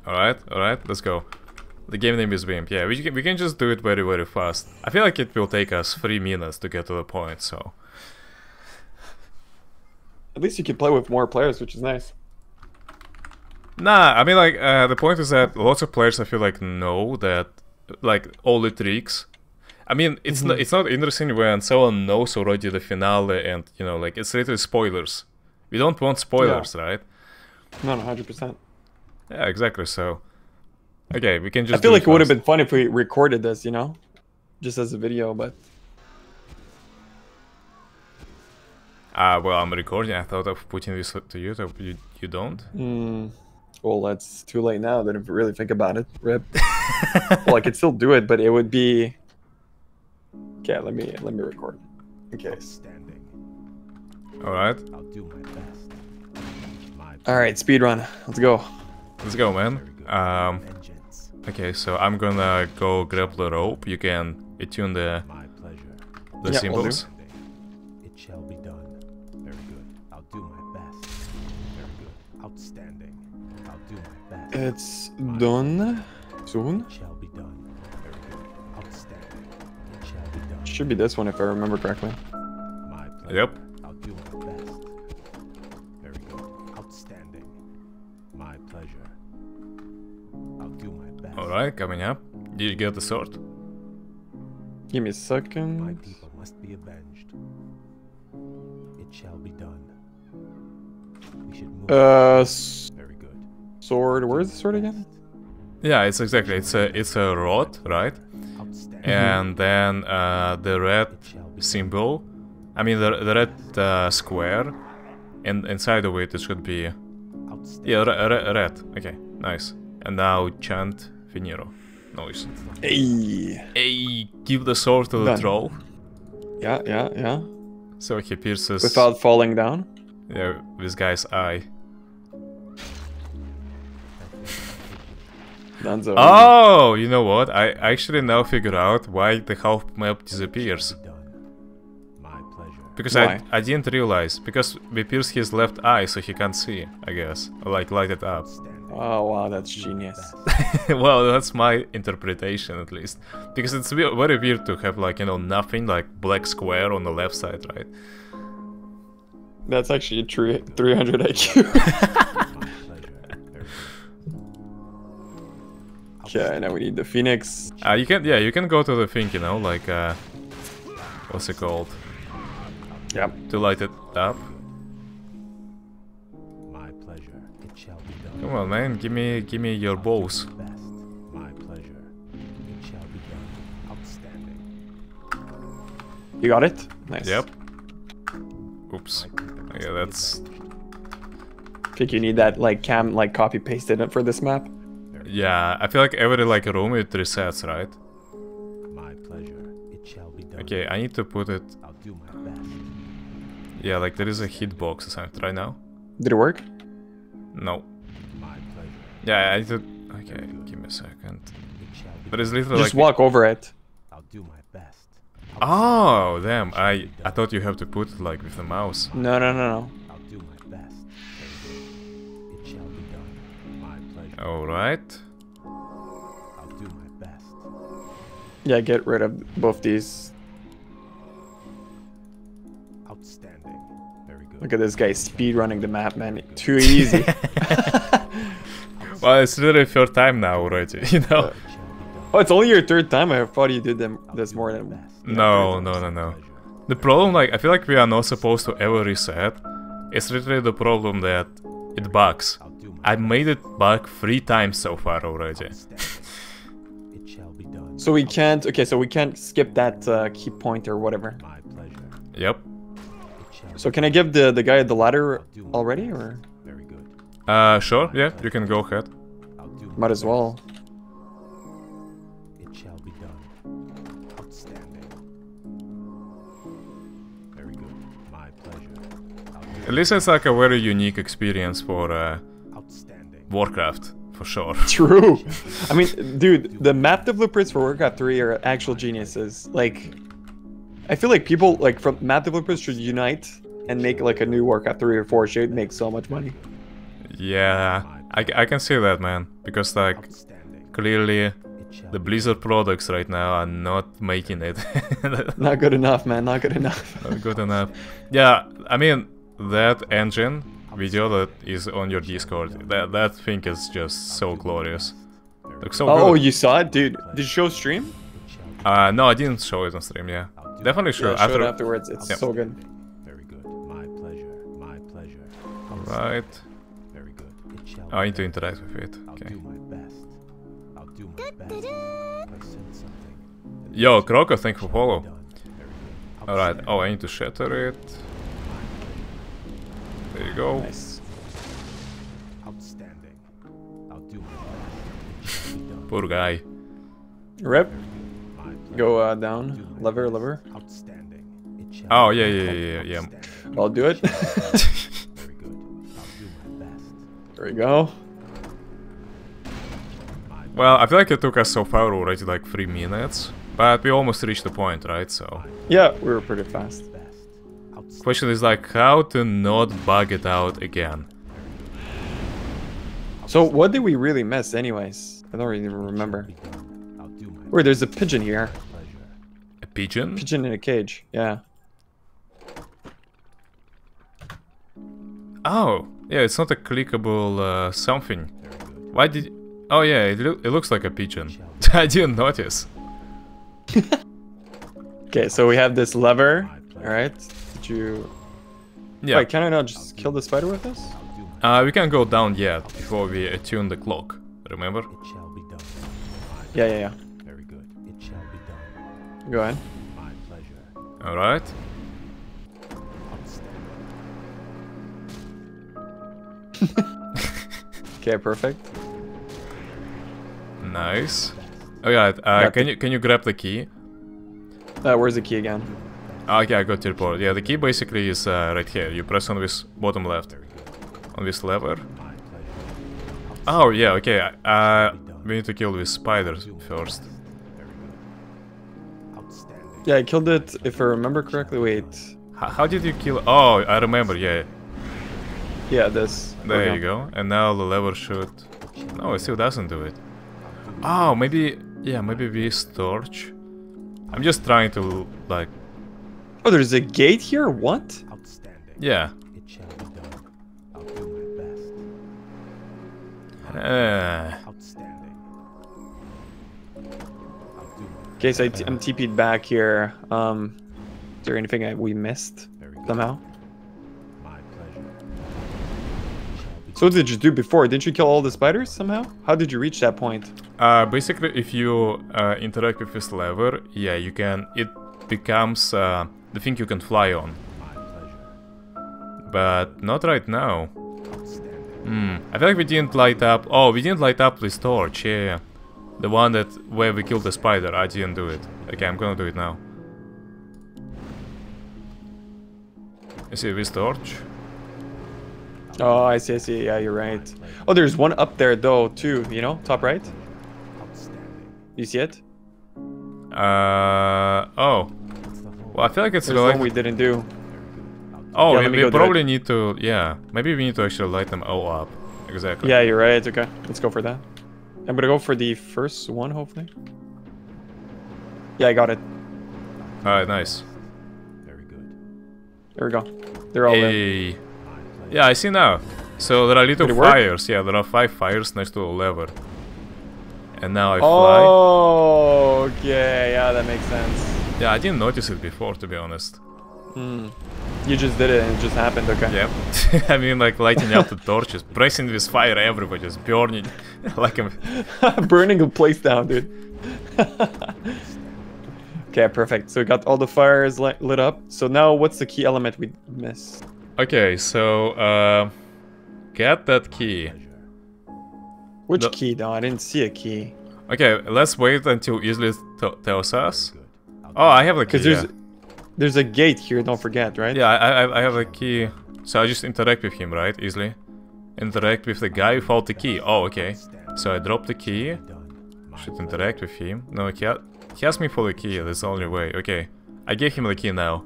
Alright, alright, let's go. The game name is Wimp. Yeah, we can, we can just do it very, very fast. I feel like it will take us three minutes to get to the point, so... At least you can play with more players, which is nice. Nah, I mean, like, uh, the point is that lots of players, I feel like, know that, like, all the tricks. I mean, it's not it's not interesting when someone knows already the finale and, you know, like, it's literally spoilers. We don't want spoilers, right? No, no, hundred percent. Yeah, exactly, so... Okay, we can just. I feel like it would have been fun if we recorded this, you know, just as a video. But Ah, well, I'm recording. I thought of putting this to YouTube. You, you don't? mm, well, that's too late now. That if you really think about it, rip. well, I could still do it, but it would be. Okay, let me let me record. In case. Outstanding. Alright, I'll do my best. My All right, speed run. Let's go. let's go, man. Um, okay, so I'm gonna go grab the rope. You can attune the, My pleasure. the Yeah, will do. symbols. It shall be done. Very good. I'll do my best. Very good. Outstanding. I'll do my best. It's done soon. It shall be done. Very good. Outstanding. It shall be done. Should be this one if I remember correctly. My pleasure. Yep. Alright, coming up. Did you get the sword? Give me a second. My people must be avenged. It shall be done. We should move. Uh, Very good. sword. Where's the sword again? Yeah, it's exactly. It's a it's a rod, right? And then uh, the red It shall be symbol. I mean the the red uh, square, and inside of it it should be yeah re- re- red. Okay, nice. And now chant Noise. Hey. Hey, give the sword to the Done. troll. Yeah, yeah, yeah. So he pierces Without falling down. yeah, this guy's eye. Oh, you know what? I actually now figure out why the half map disappears. My pleasure. Because Why? I I didn't realize. Because we pierce his left eye so he can't see, I guess. Like light it up. Oh wow, that's genius. well, that's my interpretation at least. Because it's very weird to have like, you know, nothing like black square on the left side, right? That's actually a true 300 IQ. Okay, now we need the phoenix. Uh, you can yeah, you can go to the thing, you know, like uh what's it called? Yep. To light it up. Come on man, give me give me your balls. Best. My pleasure. It shall be done. Outstanding. You got it? Nice. Yep. Oops. Yeah, that's I think you need that like cam like copy pasted it for this map. yeah, I feel like every like room it resets, right? My pleasure. It shall be done. Okay, I need to put it I'll do my best. yeah, like there is a hitbox or something right now. Did it work? No. My pleasure. Yeah, I need to okay, give me a second. It But it's literally Just like walk over it. I'll do my best. Oh damn, I I thought you have to put it like with the mouse. No, no, no, no. I'll do my best. It shall be done. My pleasure. Alright. I'll do my best. Yeah, get rid of both these. Outstanding. Very good. Look at this guy speed running the map, man. Too easy. Well it's really third time now already, you know? It shall be done. oh, it's only your third time. I thought you did them I'll this more my than. best. No, no, no, no. Pleasure. The problem, like, I feel like we are not supposed to ever reset. It's literally the problem that it bugs. I'll do my I made it bug three times so far already. Outstanding. It shall be done. So we can't. Okay, so we can't skip that uh, key point or whatever. My pleasure. Yep. So can I give the the guy the ladder I'll do my already, or Uh, sure, yeah, you can go ahead. I'll do my might as well? It shall be done. Outstanding. Very good. My pleasure. At least it's like a very unique experience for uh, outstanding. Warcraft, for sure. True. I mean, dude, the map developers for Warcraft 3 are actual geniuses. Like, I feel like people like from map developers should unite and make like a new Warcraft 3 or 4 should make so much money. yeah, I, I can see that, man. Because, like, clearly the Blizzard products right now are not making it Not good enough, man. Not good enough. Not good enough. Yeah, I mean, that engine video that is on your Discord, that, that thing is just so glorious. Looks so oh, good. you saw it, dude? Did you show stream? It shall be Uh, no, I didn't show it on stream, yeah. Definitely show Yeah, show after. it afterwards. It's Yep. so good. Very good. My pleasure. My pleasure. Right. Oh, I need to interact with it. I'll Okay. do my best. I'll do my best. I said something. it Yo, Croco, thank you for follow. done. Very good. Alright, oh, I need to shatter it. There you go. Outstanding. I'll do my best. It shall be done. Poor guy. Rip. Go uh, down. my Lever, lever. Outstanding. Oh, yeah, yeah, yeah, yeah, yeah. I'll do it. there we go. Well, I feel like it took us so far already like three minutes, but we almost reached the point, right? So, Yeah, we were pretty fast. Question is like how to not bug it out again. So what did we really miss, anyways? I don't even remember. Be done. I'll do my Wait, there's a pigeon here. A pigeon? Pigeon in a cage. Yeah. Oh, Yeah, it's not a clickable uh, something. Why did... Oh yeah, it, loo- it looks like a pigeon. I didn't notice. Okay, so we have this lever. All right. Did you? Yeah, Wait, can I not just kill the spider with this? I'll do my uh, we can go down yet before we attune the clock. Remember? It shall be done. Yeah, yeah, yeah. Very good. It shall be done. Go ahead. My pleasure. Alright. Okay, perfect. Nice. Alright, uh, can you can you grab the key? Uh, where's the key again? Oh yeah, I got teleport. Yeah, the key basically is uh, right here. You press on this bottom left. On this lever. Oh, yeah, okay. Uh, we need to kill these spiders first. Outstanding. Yeah, I killed it. If I remember correctly. Wait. H how did you kill... Oh, I remember, yeah. Yeah, this. There Okay. you go. And now the lever should... No, it still doesn't do it. Oh, maybe... Yeah, maybe we torch. I'm just trying to, like... Oh, there's a gate here. What? Outstanding. Yeah. It shall be done. I'll do my best. Uh, Outstanding. I'll do my Okay, so I t- I'm TP'd back here. Um, is there anything I, we missed somehow? So what did you do before? Didn't you kill all the spiders somehow? How did you reach that point? uh, basically, if you uh, interact with this lever, yeah, you can... It becomes uh, the thing you can fly on. But not right now. Hmm, I feel like we didn't light up... Oh, we didn't light up this torch, yeah. The one that... where we killed the spider, I didn't do it. Okay, I'm gonna do it now. You see this torch? Oh, I see, I see. Yeah, you're right. Oh, there's one up there though, too. You know, top right. Outstanding. You see it? Uh... Oh. That's the whole. Well, I feel like it's There's one we didn't do. Very good. I'll do Oh, Yeah, we, we go do it. probably need to... Yeah. Maybe we need to actually light them all up. Exactly. Yeah, you're right. Okay, let's go for that. I'm gonna go for the first one, hopefully. Yeah, I got it. Alright, nice. Very good. There we go. They're all in. Hey. Yeah, I see now. So there are little Did it work? fires. Yeah, there are five fires next to the lever. And now I fly. Oh, okay. Yeah, that makes sense. Yeah, I didn't notice it before, to be honest. Hmm. You just did it and it just happened. Okay. Yep. I mean, like lighting up the torches, pressing this fire everywhere, just burning like a. Burning a place down, dude. okay, perfect. So we got all the fires lit up. So now, what's the key element we missed? Okay, so uh, get that key. Which The- key? though? I didn't see a key. Okay, let's wait until Easily t- tells us. Oh, I have the key. Because there's Yeah, there's a gate here. Don't forget, right? yeah I, I, I have a key. So I just interact with him, right? Easily. Interact with the guy without the key. Oh, okay. So I drop the key. Should interact with him. No, he, ha- he asked me for the key. That's the only way. Okay. I gave him the key now.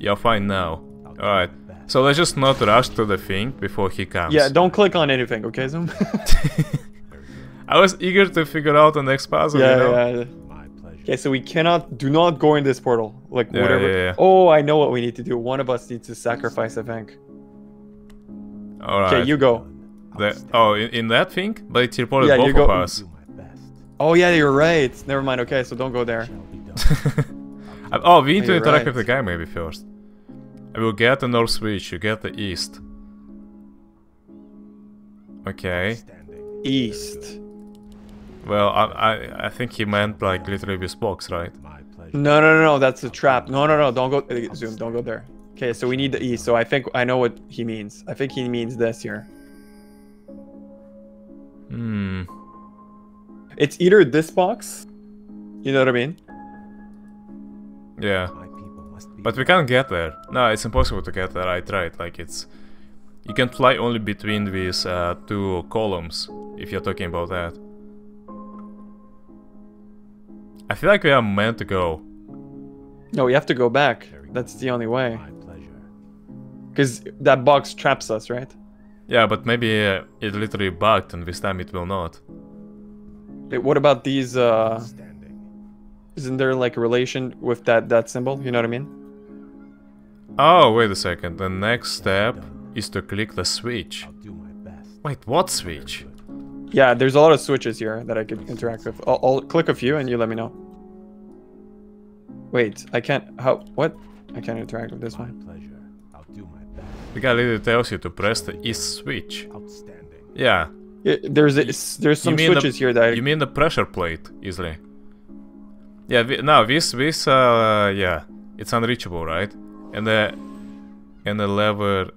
You're fine now. Alright. My best. So let's just not rush to the thing before he comes. Yeah. Don't click on anything, okay, Zoom? I was eager to figure out the next puzzle, yeah, you know? yeah. My pleasure. Okay, so we cannot, do not go in this portal. Like, Yeah, whatever. yeah, yeah. Oh, I know what we need to do. One of us needs to sacrifice, a think. Alright. Okay, you go. The- oh, in, in that thing? But it teleported Yeah, both you go- of us. do my best. Oh, yeah, you're right. Never mind. Okay, so don't go there. Shall be done. Oh, we need to You're interact right. with the guy maybe first. I will get the north switch, you get the east. Okay. East. Well, I, I I think he meant like literally this box, right? No, no, no, no. That's a trap. No, no, no. Don't go. uh, Zoom. Don't go there. Okay, so we need the east. So I think I know what he means. I think he means this here. Hmm. It's either this box. You know what I mean? Yeah. But we can't get there. No, it's impossible to get there. I tried. Like it's, you can fly only between these uh, two columns. If you're talking about that. I feel like we are meant to go. No, we have to go back. That's the only way. My pleasure. Because that box traps us, right? Yeah, but maybe uh, it literally bugged, and this time it will not. Wait, what about these? uh Isn't there like a relation with that that symbol? You know what I mean? Oh, wait a second. The next step is to click the switch. Do my best. Wait, what switch? Yeah, there's a lot of switches here that I could interact with. I'll, I'll click a few and you let me know. Wait, I can't. How? What? I can't interact with this one. pleasure. I'll do my best. The guy literally tells you to press the east switch. Outstanding. Yeah. Yeah, there's a, there's some mean the- switches here that I, You mean the pressure plate, easily? Yeah, vi- no, this, this, uh, yeah, it's unreachable, right? And the, and the lever...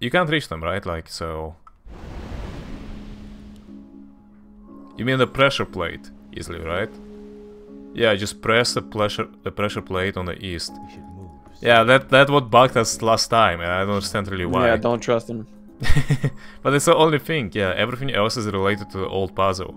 You can't reach them, right? Like, so... You mean the pressure plate, easily, right? Yeah, just press the pressure, the pressure plate on the east. We should move. Yeah, that, that what bugged us last time, and I don't understand really why. yeah, don't trust him. but it's the only thing, yeah, everything else is related to the old puzzle.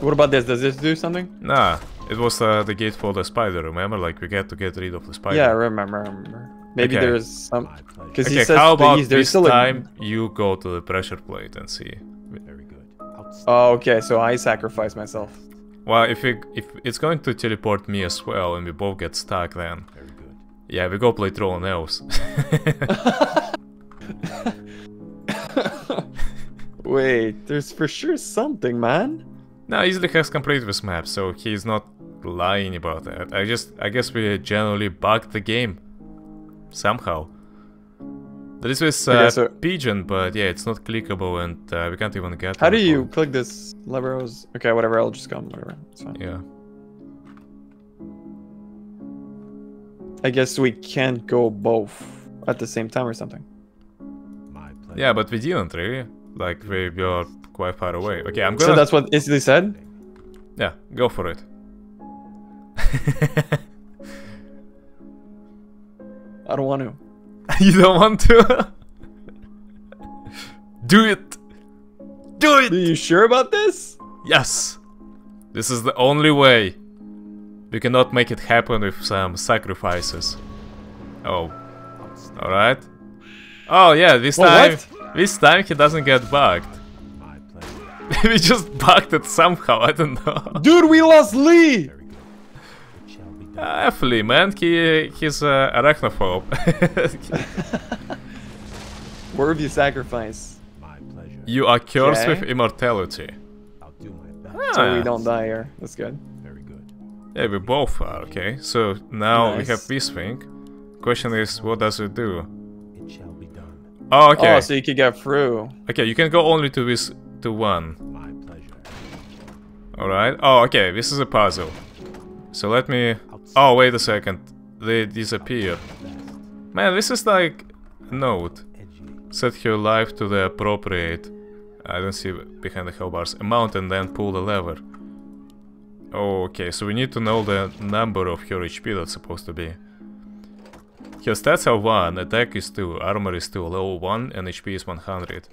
What about this? Does this do something? Nah, it was uh, the gate for the spider, remember? Like, we get to get rid of the spider. Yeah, I remember. I remember. Maybe Okay. there's some My pleasure. because he Okay, says how about east- there's this still a- time you go to the pressure plate and see? Very good. Oh, okay. So I sacrifice myself. Well, if it, if it's going to teleport me as well and we both get stuck then, Very good. yeah, we go play Troll Elves. Wait, there's for sure something, man. No, easily has completed this map, so he's not lying about that. I just, I guess we generally bugged the game. Somehow. There is this Okay, uh, so- pigeon, but yeah, it's not clickable and uh, we can't even get How do you point. click this lever? I was- Okay, whatever. I'll just come. Whatever. It's fine. Yeah. I guess we can't go both at the same time or something. My. Yeah, but we didn't really. Like, we were quite far away. Okay, I'm So gonna... that's what Isley said. Yeah, go for it. I don't want to. you don't want to? Do it! Do it! Are you sure about this? Yes! This is the only way. We cannot make it happen with some sacrifices. Oh, alright. Oh yeah, this Well, time... what? This time he doesn't get bugged. My we just bugged it somehow, I don't know. Dude, we lost Lee. Very good. It shall be done. Uh, Actually, man, he, he's uh, arachnophobe. Worthy sacrifice. My pleasure. you are cursed with immortality. I'll do my best. So Ah. we don't die here. That's good. Very good. Yeah, we both are, okay. So now we have this thing. Question is, what does it do? It shall be done. Oh, okay. Oh, so you can get through. Okay, you can go only to this, one. My pleasure. Alright. Oh, okay, this is a puzzle. So let me... Oh, wait a second. They disappear. Man, this is like... a Note. Set your life to the appropriate... I don't see behind the hell bars. Amount and then pull the lever. Okay, so we need to know the number of her HP that's supposed to be. Her stats are 1, attack is 2, armor is 2, level 1, and HP is 100.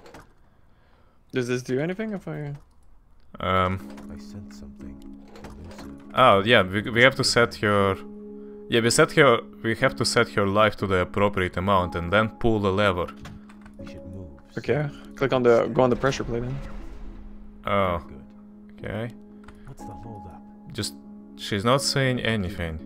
Does this do anything if I? Um, I sense something oh, yeah, we, we have to set your... Yeah, we set your... We have to set your life to the appropriate amount and then pull the lever. We should move. Okay. Click on the go on the pressure plate then. Oh, okay. What's the holdup? Just... She's not saying anything.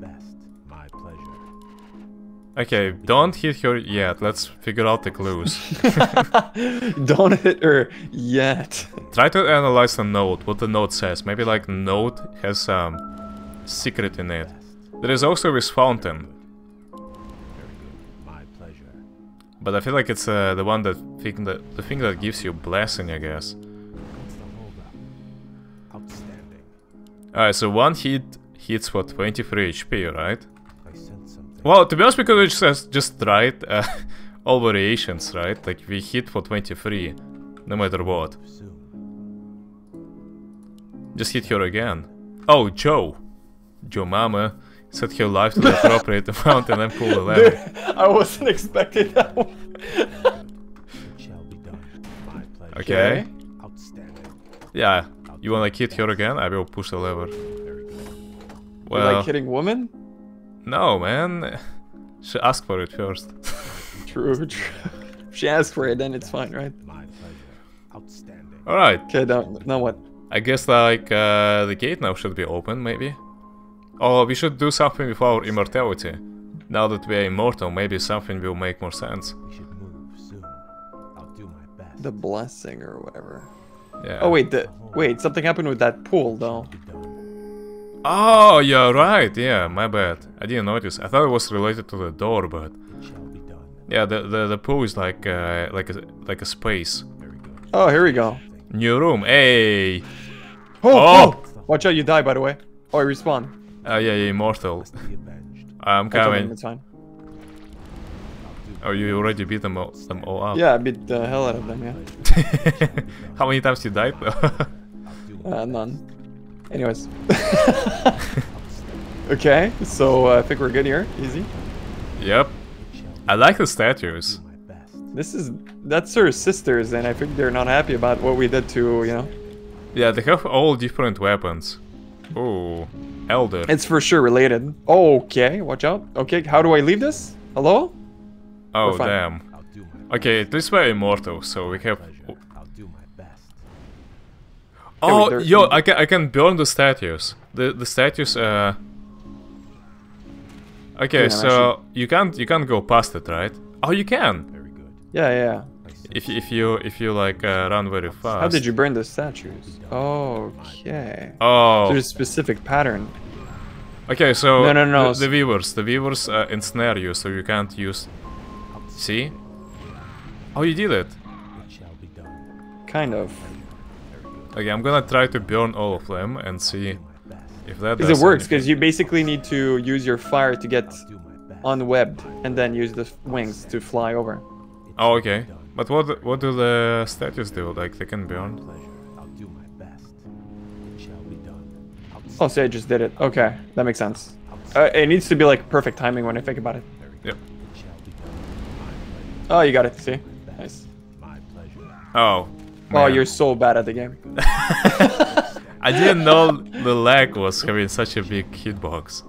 Best. My pleasure. Okay, don't hit her yet. Let's figure out the clues. don't hit her yet. Try to analyze the note, what the note says. Maybe like note has some secret in it. There is also this fountain, My pleasure. but I feel like it's uh, the one that thing that the thing that gives you blessing, I guess. What's the holdup? Outstanding. Alright, so one hit hits for 23 HP, right? I sense something. Well, to be honest, we could just just tried uh, all variations, right? Like we hit for 23, no matter what. Just hit her again. Oh, Joe. Joe Mama set her life to the appropriate amount and then pull the lever. Dude, I wasn't expecting that one. It shall be done. My pleasure. Okay. Outstanding. Yeah. You wanna hit her again? I will push the lever. Very good. You Well, like hitting women? No, man. She asked for it first. True, true. If she asked for it, then it's fine, right? My pleasure. Outstanding. Alright. Okay, now, now what? I guess like uh, the gate now should be open, maybe. Oh, we should do something with our immortality. now that we are immortal, maybe something will make more sense. We should move soon. I'll do my best. The blessing or whatever. Yeah. Oh wait, the wait, something happened with that pool though. Be done. Oh, you're right. Yeah, my bad. I didn't notice. I thought it was related to the door, but It shall be done. yeah, the the, the pool is like uh, like a like a space. Oh, here we go. New room. Hey. Oh, Oh! oh! Watch out, you die by the way. Oh, I respawn. Uh, yeah, yeah, immortal. Must be avenged. I'm Watch out, coming. It's. Oh, you already beat them all, them all up. Yeah, I beat the hell out of them. Yeah. How many times you died though? Uh, none. Anyways. okay, so uh, I think we're good here. Easy. yep. I like the statues. This is that's her sisters, and I think they're not happy about what we did to you know. Yeah, they have all different weapons. Oh, elder. It's for sure related. Okay, watch out. Okay, how do I leave this? Hello? oh damn. I'll do my Okay, this way immortal, so we have. Oh, they're- yo, I can I can burn the statues. The the statues. Uh. Okay, Yeah, I'm so you can't you can't go past it, right? Oh, you can. Very good. Yeah, yeah. If you- if you if you like uh, run very fast. How did you burn the statues? Okay. Oh. There's a specific pattern. Okay, so No, no, no, The, the viewers, the viewers uh, ensnare you, so you can't use. See? Oh, you did it. it shall be done. Kind of. Okay, I'm gonna try to burn all of them and see Do my best. if that. Because it works, because you basically need to use your fire to get I'll do my best. unwebbed, and then use the wings to fly over. Oh, okay. But what what do the statues do? Like they can burn? Pleasure. I'll do my best. It shall be done. I'll Oh, so I just did it. Okay, that makes sense. Uh, it needs to be like perfect timing when I think about it. Yep. good. It shall be done. My pleasure. Oh, you got it. See? Nice. My Oh. Oh, you're so bad at the game. I didn't know the leg was having such a big hitbox.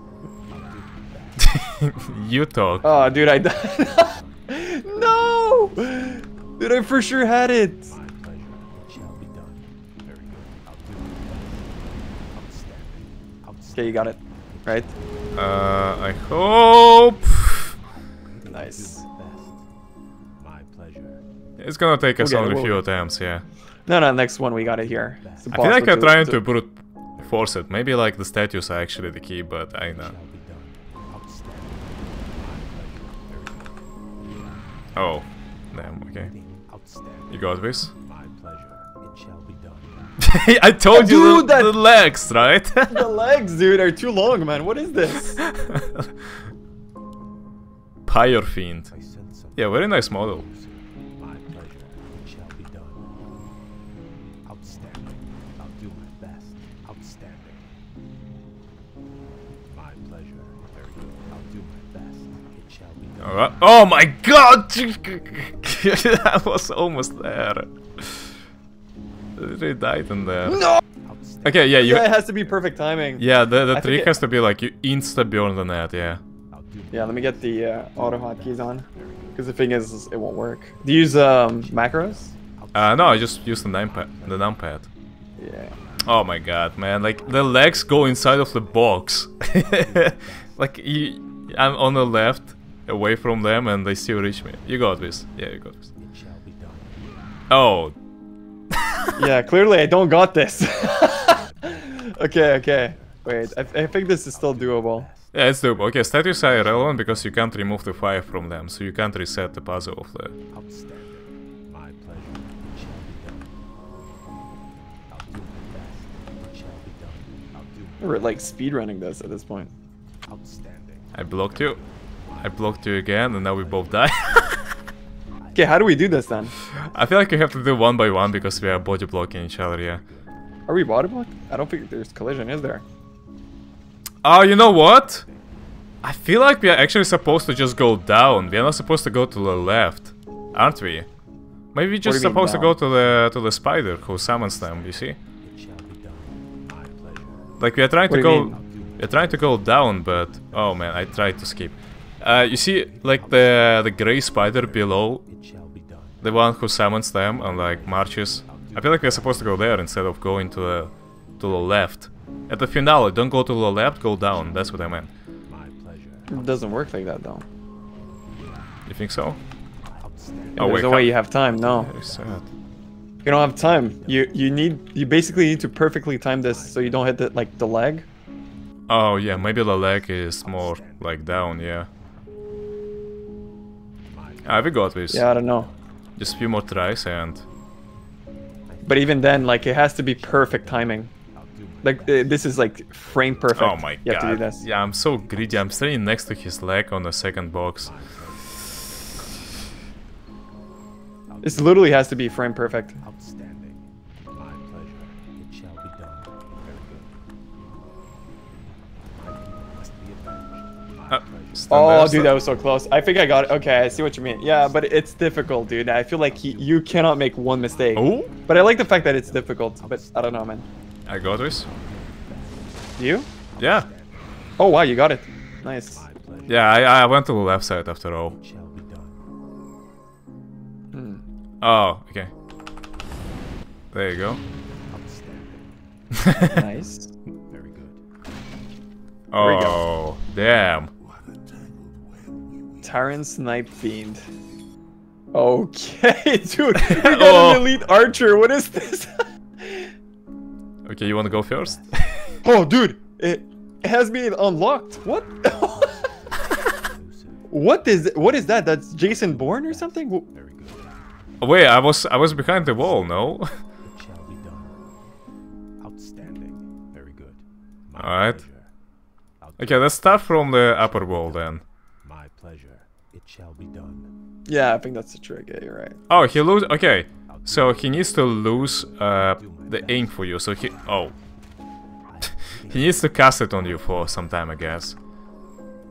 you talk. Oh, dude, I died. no! Dude, I for sure had it. My pleasure. It shall be done. Very good. I'll do my best. Outstanding. Outstanding. Okay, you got it. Right? Uh, I hope. Nice. It's gonna take us We'll only a few attempts, yeah. No, no, next one we got it here. I feel like I'm trying to- to brute force it. Maybe like the statues are actually the key, but I know. Shall be done. Outstanding. My pleasure. Very good. Oh, damn. Okay, you got this. My pleasure. It shall be done. I told you the, that- the legs, right? The legs, dude, are too long, man. What is this? Pyre fiend. I sense something. Yeah, very nice model. Alright. Oh my god! I was almost there. They died in there. no! Okay, yeah, you. Yeah, it has to be perfect timing. Yeah, the, the I trick it- has to be like you insta burn the net, yeah. Yeah, let me get the uh, auto hotkeys on. Because the thing is, it won't work. Do you use um, macros? Uh, no, I just use the numpad. The numpad. Yeah. Oh my god, man! Like the legs go inside of the box. like you, I'm on the left, away from them, and they still reach me. You got this. Yeah, you got this. It shall be done. Oh, yeah, clearly I don't got this. okay, okay. Wait, I, I think this is still doable. yeah, it's doable. Okay, statues are irrelevant because you can't remove the fire from them, so you can't reset the puzzle of the. Outstanding. My pleasure. It shall be done. I'll do my best. It shall be done. I'll do We're like speedrunning this at this point. outstanding. I blocked you. I blocked you again, and now we both die. Okay, how do we do this then? I feel like we have to do one by one because we are body blocking each other. Yeah. Are we body blocked? I don't think there's collision, is there? Oh, you know what? I feel like we are actually supposed to just go down. We are not supposed to go to the left, aren't we? Maybe we're just supposed to go to the to the spider who summons them. You see? It shall be done. My pleasure. Like we are trying What to go. We're trying to go down, but oh man, I tried to skip. Uh, you see, like the the gray spider below, It shall be done. the one who summons them and like marches. I feel like we're supposed to go there instead of going to the to the left. At the finale, don't go to the left, go down. That's what I meant. It doesn't work like that though. You think so? Oh, There's wait, no way you have time. No, you don't have time. You you need you basically need to perfectly time this so you don't hit the like the leg. Oh yeah, maybe the leg is more like down, yeah. Ah, we got this. Yeah, I don't know. Just a few more tries and... But even then, like it has to be perfect timing. I'll do my Like uh, this is like frame perfect. Oh my you god. have to do this. Yeah, I'm so greedy. I'm standing next to his leg on the second box. This literally has to be frame perfect. outstanding. My pleasure. It shall be done. Very good. My must be avenged. My pleasure. stand Oh, there, dude, that was so close. I think I got it. Okay, I see what you mean. Yeah, but it's difficult, dude. I feel like he, you cannot make one mistake. Oh, But I like the fact that it's difficult. But I don't know, man. I got this. You? Yeah. Oh wow, you got it. Nice. Yeah, I, I went to the left side after all. It shall be done. Hmm. Oh, okay. There you go. Nice. Very good. we go. Oh, damn. Tyrant Snipe Fiend. Okay, dude. We got Oh. an elite archer. What is this? Okay, you wanna go first? oh, dude. It, it has been unlocked. What? Elusive. what is what is that? That's Jason Bourne or something? Very good. Oh, wait, I was I was behind the wall, no? It shall be done. Outstanding. Very good. My Alright. pleasure. I'll do okay, let's start from the upper wall then. My pleasure. Shall be done. Yeah, I think that's the trick. Yeah, you're right. Oh, he lose. Okay, so he needs to lose uh, the aim for you. So he. Oh, he needs to cast it on you for some time, I guess.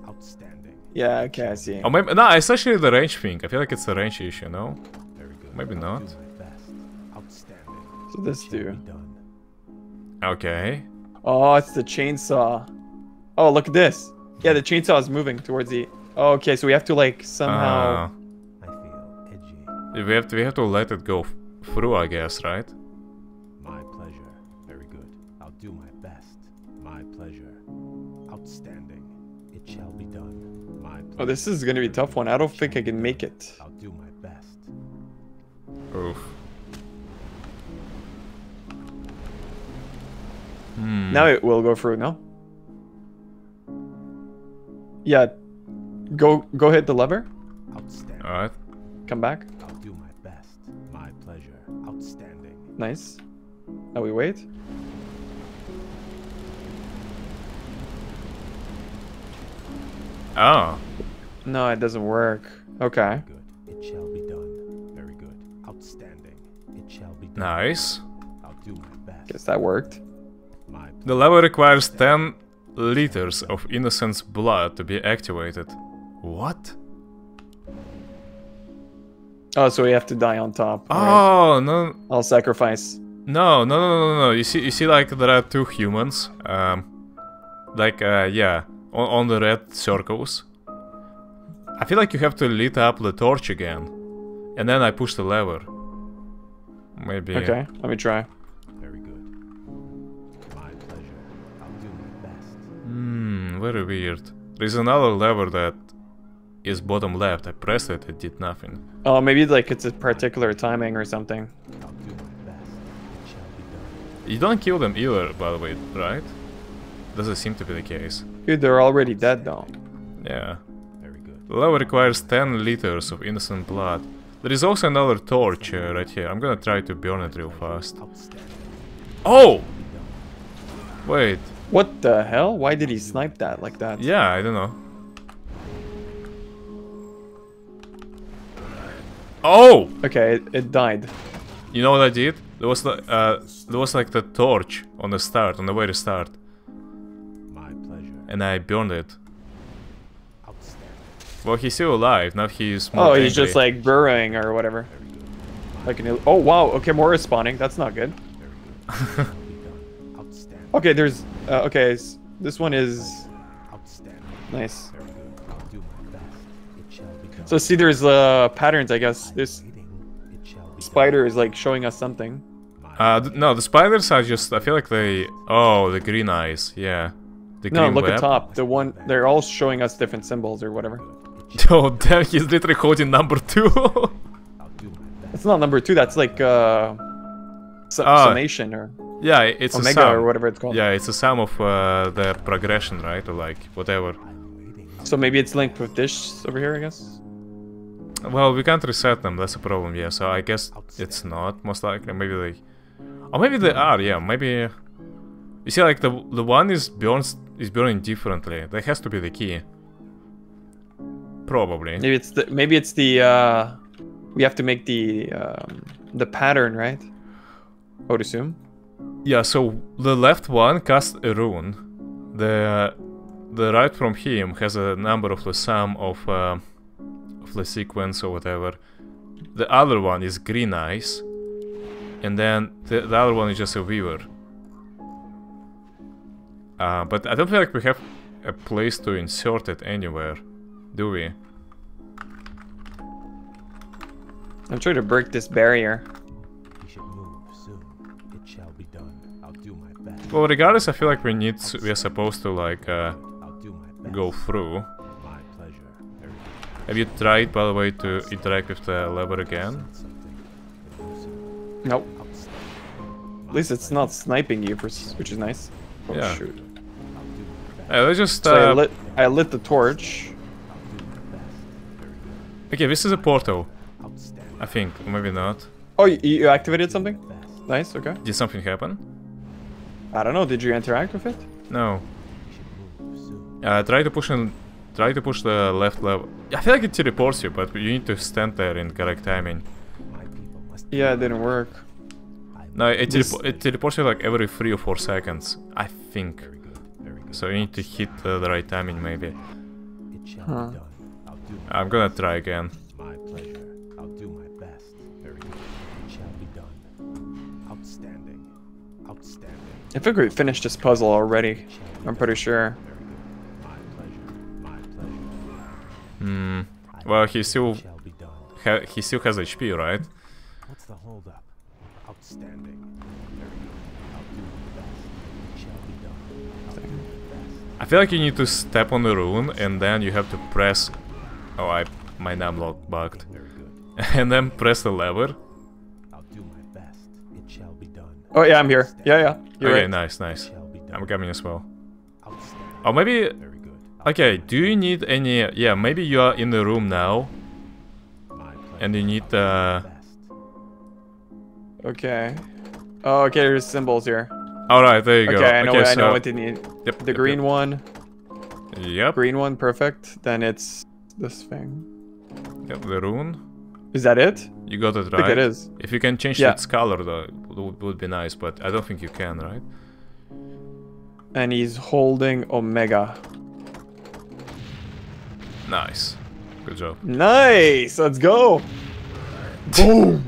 Outstanding. Yeah, okay, I see. Oh, maybe no. It's actually the range thing. I feel like it's a range issue, no? Very good. Maybe not. Do my. Outstanding. So this Shall do. Okay. Oh, it's the chainsaw. Oh, look at this. Yeah, the chainsaw is moving towards the. Oh, okay, so we have to like somehow. Uh, I feel edgy. we have to we have to let it go through, I guess, right? My pleasure. Very good. I'll do my best. My pleasure. Outstanding. It shall be done. My pleasure. Oh, this is gonna be a tough one. I don't think I can make it. I'll do my best. Oof. Hmm. Now it will go through. No. Yeah. Go go hit the lever. Outstanding. All right. Come back. I'll do my best. My pleasure. Outstanding. Nice. Now we wait. Oh. No, it doesn't work. Okay. Good. It shall be done. Very good. Outstanding. It shall be done. Nice. I'll do my best. Guess that worked. My The lever requires 10 liters of innocent's blood to be activated. What? Oh, so we have to die on top. Alright. Oh no I'll sacrifice. no no no no no! You see you see like there are two humans, um, like uh yeah on, on the red circles. I feel like you have to lit up the torch again, and then I push the lever. Maybe. Okay, let me try. very good. My pleasure. I'll do my best. Hmm, very weird. There's another lever that is bottom left. I pressed it, it did nothing. Oh, maybe like it's a particular timing or something. I'll do my best. It shall be done. You don't kill them either, by the way, right? Doesn't seem to be the case. Dude, they're already dead though. Yeah. Very good. The lever requires 10 liters of innocent blood. There is also another torch uh, right here. I'm gonna try to burn it real fast. Oh! Wait. What the hell? Why did he snipe that like that? Yeah, I don't know. Oh! Okay, it, it died. You know what I did? There was like uh, there was like the torch on the start, on the very start, My pleasure. and I burned it. Outstanding. Well, he's still alive. Now he's more Oh, he's just like burrowing or whatever. Like an. Oh wow. Okay, more is spawning. That's not good. Very good. Shall be done. Outstanding. Okay, there's. Uh, okay, this one is Outstanding. nice. So see, there's uh patterns. I guess this Waiting. It shall be spider is like showing us something. Uh, th- no, the spiders are just. I feel like they. Oh, the green eyes. Yeah. The No, look web. at top. The one they're all showing us different symbols or whatever. Oh damn, he's literally holding number two. I'll do my best. It's not number two. That's like uh, su- Ah. summation or yeah, it's a omega sum. or whatever it's called. Yeah, it's a sum of uh, the progression, right? Or like whatever. So maybe it's linked with this over here, I guess. Well, we can't reset them. That's a problem. Yeah, so I guess it's not most likely. Maybe they, or maybe they are. Yeah, maybe. You see, like the the one is burns is burning differently. That has to be the key. Probably. Maybe it's the maybe it's the uh, we have to make the um, the pattern right. I would assume. Yeah. So the left one casts a rune. The the right from him has a number of the sum of uh, of the sequence or whatever. The other one is green eyes, and then the, the other one is just a weaver. Uh, but I don't feel like we have a place to insert it anywhere, do we? I'm trying to break this barrier. We should move soon. It shall be done. I'll do my best. Well, regardless, I feel like we need to, we are supposed to like uh, I'll do my best. go through. Have you tried, by the way, to interact with the lever again? Nope. At least it's not sniping you, for, which is nice. Oh, Yeah. shoot. I'll do my best. Uh, let's just. So I Uh, lit I lit the torch. I'll do my best. Very good. okay, this is a portal, I think, or maybe not. Oh, you, you activated something? Nice. Okay. Did something happen? I don't know. Did you interact with it? No. We should move soon. Uh, try to push in. Try to push the left lever. I feel like it teleports you, but you need to stand there in correct timing. My people must. Yeah, it didn't work. No, it, This- telepo- it teleports you like every three or four seconds. I think. Very good. Very good. So you need to hit uh, the right timing, maybe. It shall Huh. be done. I'll do my, I'm gonna try again. my pleasure. I'll do my best. Very good. It shall be done. Outstanding. Outstanding. I think we finished this puzzle already. It shall be I'm pretty sure. Hmm. Well, he still it shall be done. ha- he still has HP, right? What's the holdup? Outstanding. I'll do my best. It shall be done. I'll do my best. I feel like you need to step on the rune and then you have to press. Oh, I my numlock bugged. And then press the lever. I'll do my best. It shall be done. Oh yeah, I'm here. Yeah, yeah. You're okay, right. nice, It nice. be. I'm coming as well. Oh, maybe. Very good. I'll Okay, do you need any? Yeah, maybe you are in the room now, and you need my uh. Okay. Oh, okay. There's symbols here. All right, there you Okay, go. I know. okay, what, I know what they need. yep, The yep, green one. Yep. Yep. Green one. Perfect. Then it's this thing. yep, The rune. Is that it? You got it right. I think it is. If you can change Yeah. its color, though, it would, would be nice. But I don't think you can, right? And he's holding Omega. Nice. Good job. Nice. Let's go. Boom.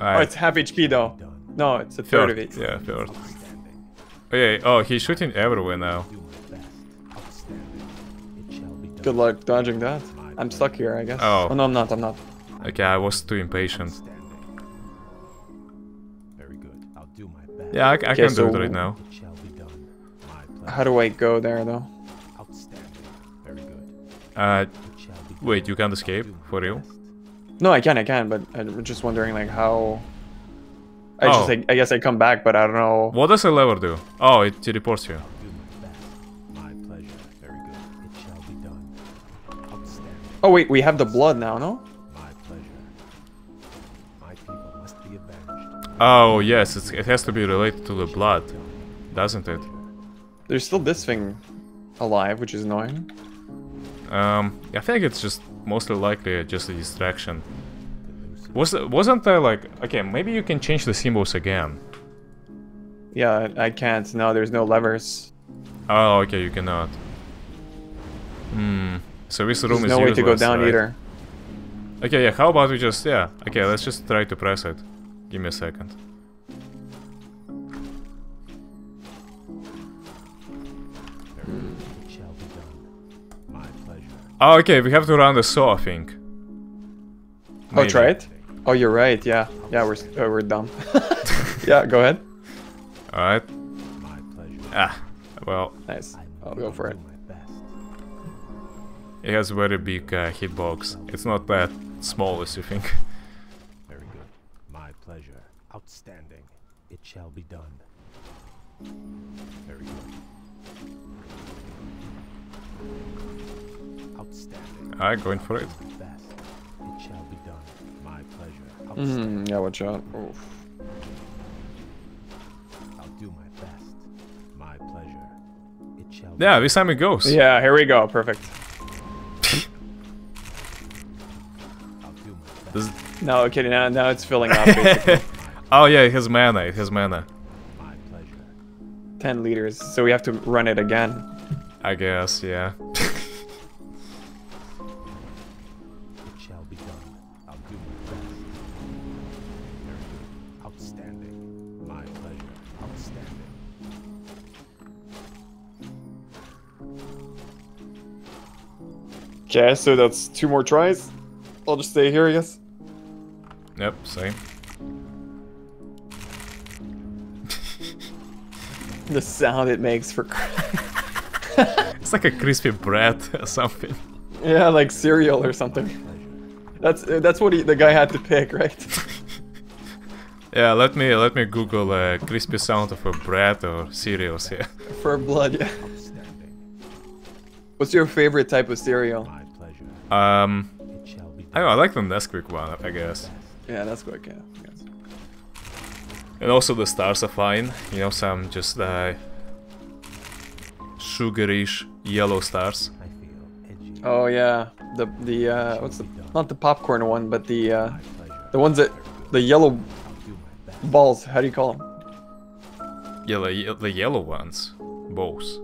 Oh, Alright, it's half HP though. No, it's a third of it. Yeah, third. Outstanding. Oh, okay. Oh, he's shooting everywhere now. Do my best. Outstanding. It shall be done. Good luck dodging that. I'm stuck here, I guess. Oh. oh. no, I'm not. I'm not. Okay, I was too impatient. Very good. I'll do my best. Yeah, I, I Okay, can so- do it right now. It shall be done. My pleasure. How do I go there though? Outstanding. Very good. Uh, It shall be done. wait, you can't escape for real? No, I can. I can. But I'm just wondering, like, how. I just. Oh. I, I guess I come back, but I don't know. What does a lever do? Oh, it teleports you. I'll do my best. My pleasure. Very good. It shall be done. Outstanding. Oh wait, we have the blood now, no? My pleasure. My people must be avenged. Oh yes, it's, it has to be related to the blood, doesn't it? There's still this thing alive, which is annoying. Um, I think it's just mostly likely just a distraction. Was wasn't there like okay? Maybe you can change the symbols again. Yeah, I can't. No, there's no levers. Oh, okay, you cannot. Hmm. So this room There's is no way to go down right? either. Okay, yeah. How about we just yeah? Okay, let's just try to press it. Give me a second. Oh, okay. We have to run the saw, I think. Oh, Maybe. try it. Oh, you're right. Yeah, yeah, we're s- uh, we're dumb. yeah, go ahead. All right. My pleasure. Ah. Well. Nice. I I'll go for it. Do my best. It has a very big uh, hitbox. It's not that small as you think. Very good. My pleasure. Outstanding. It shall be done. Alright, going for it. My. It shall be done. My pleasure. Mm, yeah, watch out. Oof. I'll do my best. My pleasure. It shall be Yeah, this time it goes. Yeah, here we go. Perfect. I'll do my best. This- No, okay, now, now it's filling up, oh yeah, it has mana, it has mana. My pleasure. 10 liters, so we have to run it again. I guess, yeah. Okay, so that's two more tries. I'll just stay here, I guess. yep, same. The sound it makes for It's like a crispy bread or something. yeah, like cereal or something. That's that's what he, the guy had to pick, right? Yeah, let me let me Google uh, crispy sound of a bread or cereals here. for blood. Yeah. What's your favorite type of cereal? Um, It shall be I know, I like the Nesquik one, I guess. Yeah, that's quick. Yeah. Yes. And also the stars are fine. You know, some just uh, sugarish yellow stars. I feel edgy. Oh yeah, the the uh, what's the not the popcorn one, but the uh, the ones that the yellow I'll do my best. balls. How do you call them? Yeah, the, the yellow ones. balls.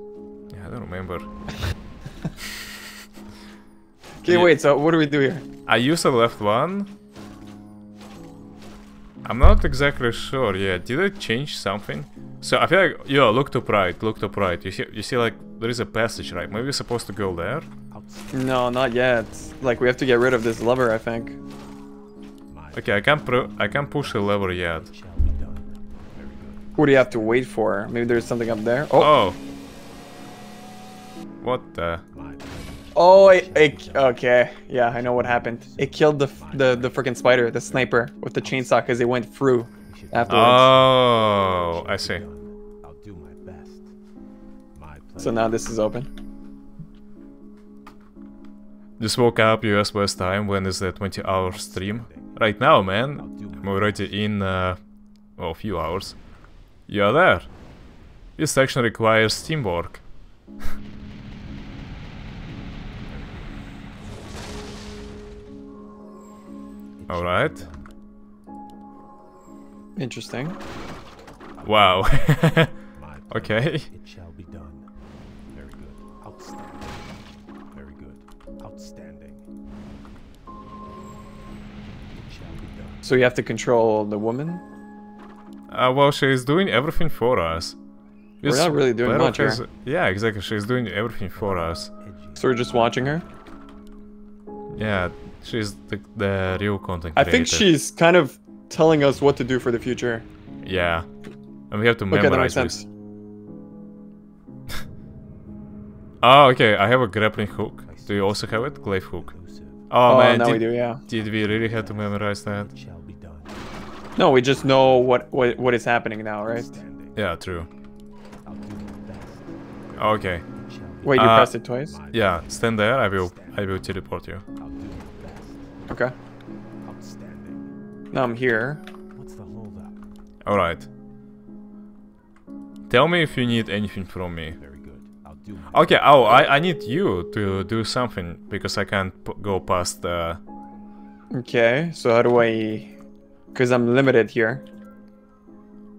Yeah, I don't remember. Okay, Yeah. wait. So what do we do here? I use the left one. I'm not exactly sure. Yeah, did I change something? So I feel like, yo, look to right, look to right. You see, you see, like there is a passage, right? Maybe we're supposed to go there. No, not yet. Like we have to get rid of this lever, I think. Okay, I can't pro I can't push the lever yet. It shall be done. Very good. What do you have to wait for? Maybe there's something up there. Oh, Oh. What the? My pleasure. oh, it, it, okay. Yeah, I know what happened. It killed the f- the the freaking spider, the sniper, with the chainsaw because it went through We should afterwards. Oh, I see. I'll do my best. My so now this is open. Just woke up US West time. When is the 20 hour stream? Right now, man. I'm already in uh, well, a few hours. You are there. This section requires teamwork. Alright. Interesting. Wow. Okay. It shall be done. Very good. Outstanding. Very good. Outstanding. It shall be done. So you have to control the woman. Uh, well, she's doing everything for us. We're This not really doing battle much here. has- Yeah, exactly. She's doing everything for us. So we're just watching her. Yeah, she's the, the real content creator. I think she's kind of telling us what to do for the future. Yeah. And we have to Okay, that makes memorize sense. this. Oh, okay. I have a grappling hook. Do you also have it? Glaive hook. Oh, Oh, man. now did, we do, yeah. did we really have to memorize that? It shall be done. No, we just know what what, what is happening now, right? Yeah, true. I'll do my best. Okay. It shall be Wait, you Uh, pressed it twice? Yeah, stand there. I will. I will teleport you. Okay. Outstanding. Now I'm here. What's the holdup? All right. Tell me if you need anything from me. Very good. I'll do my Okay. Oh, I I need you to do something because I can't p- go past the. Okay, so how do I... Because I'm limited here.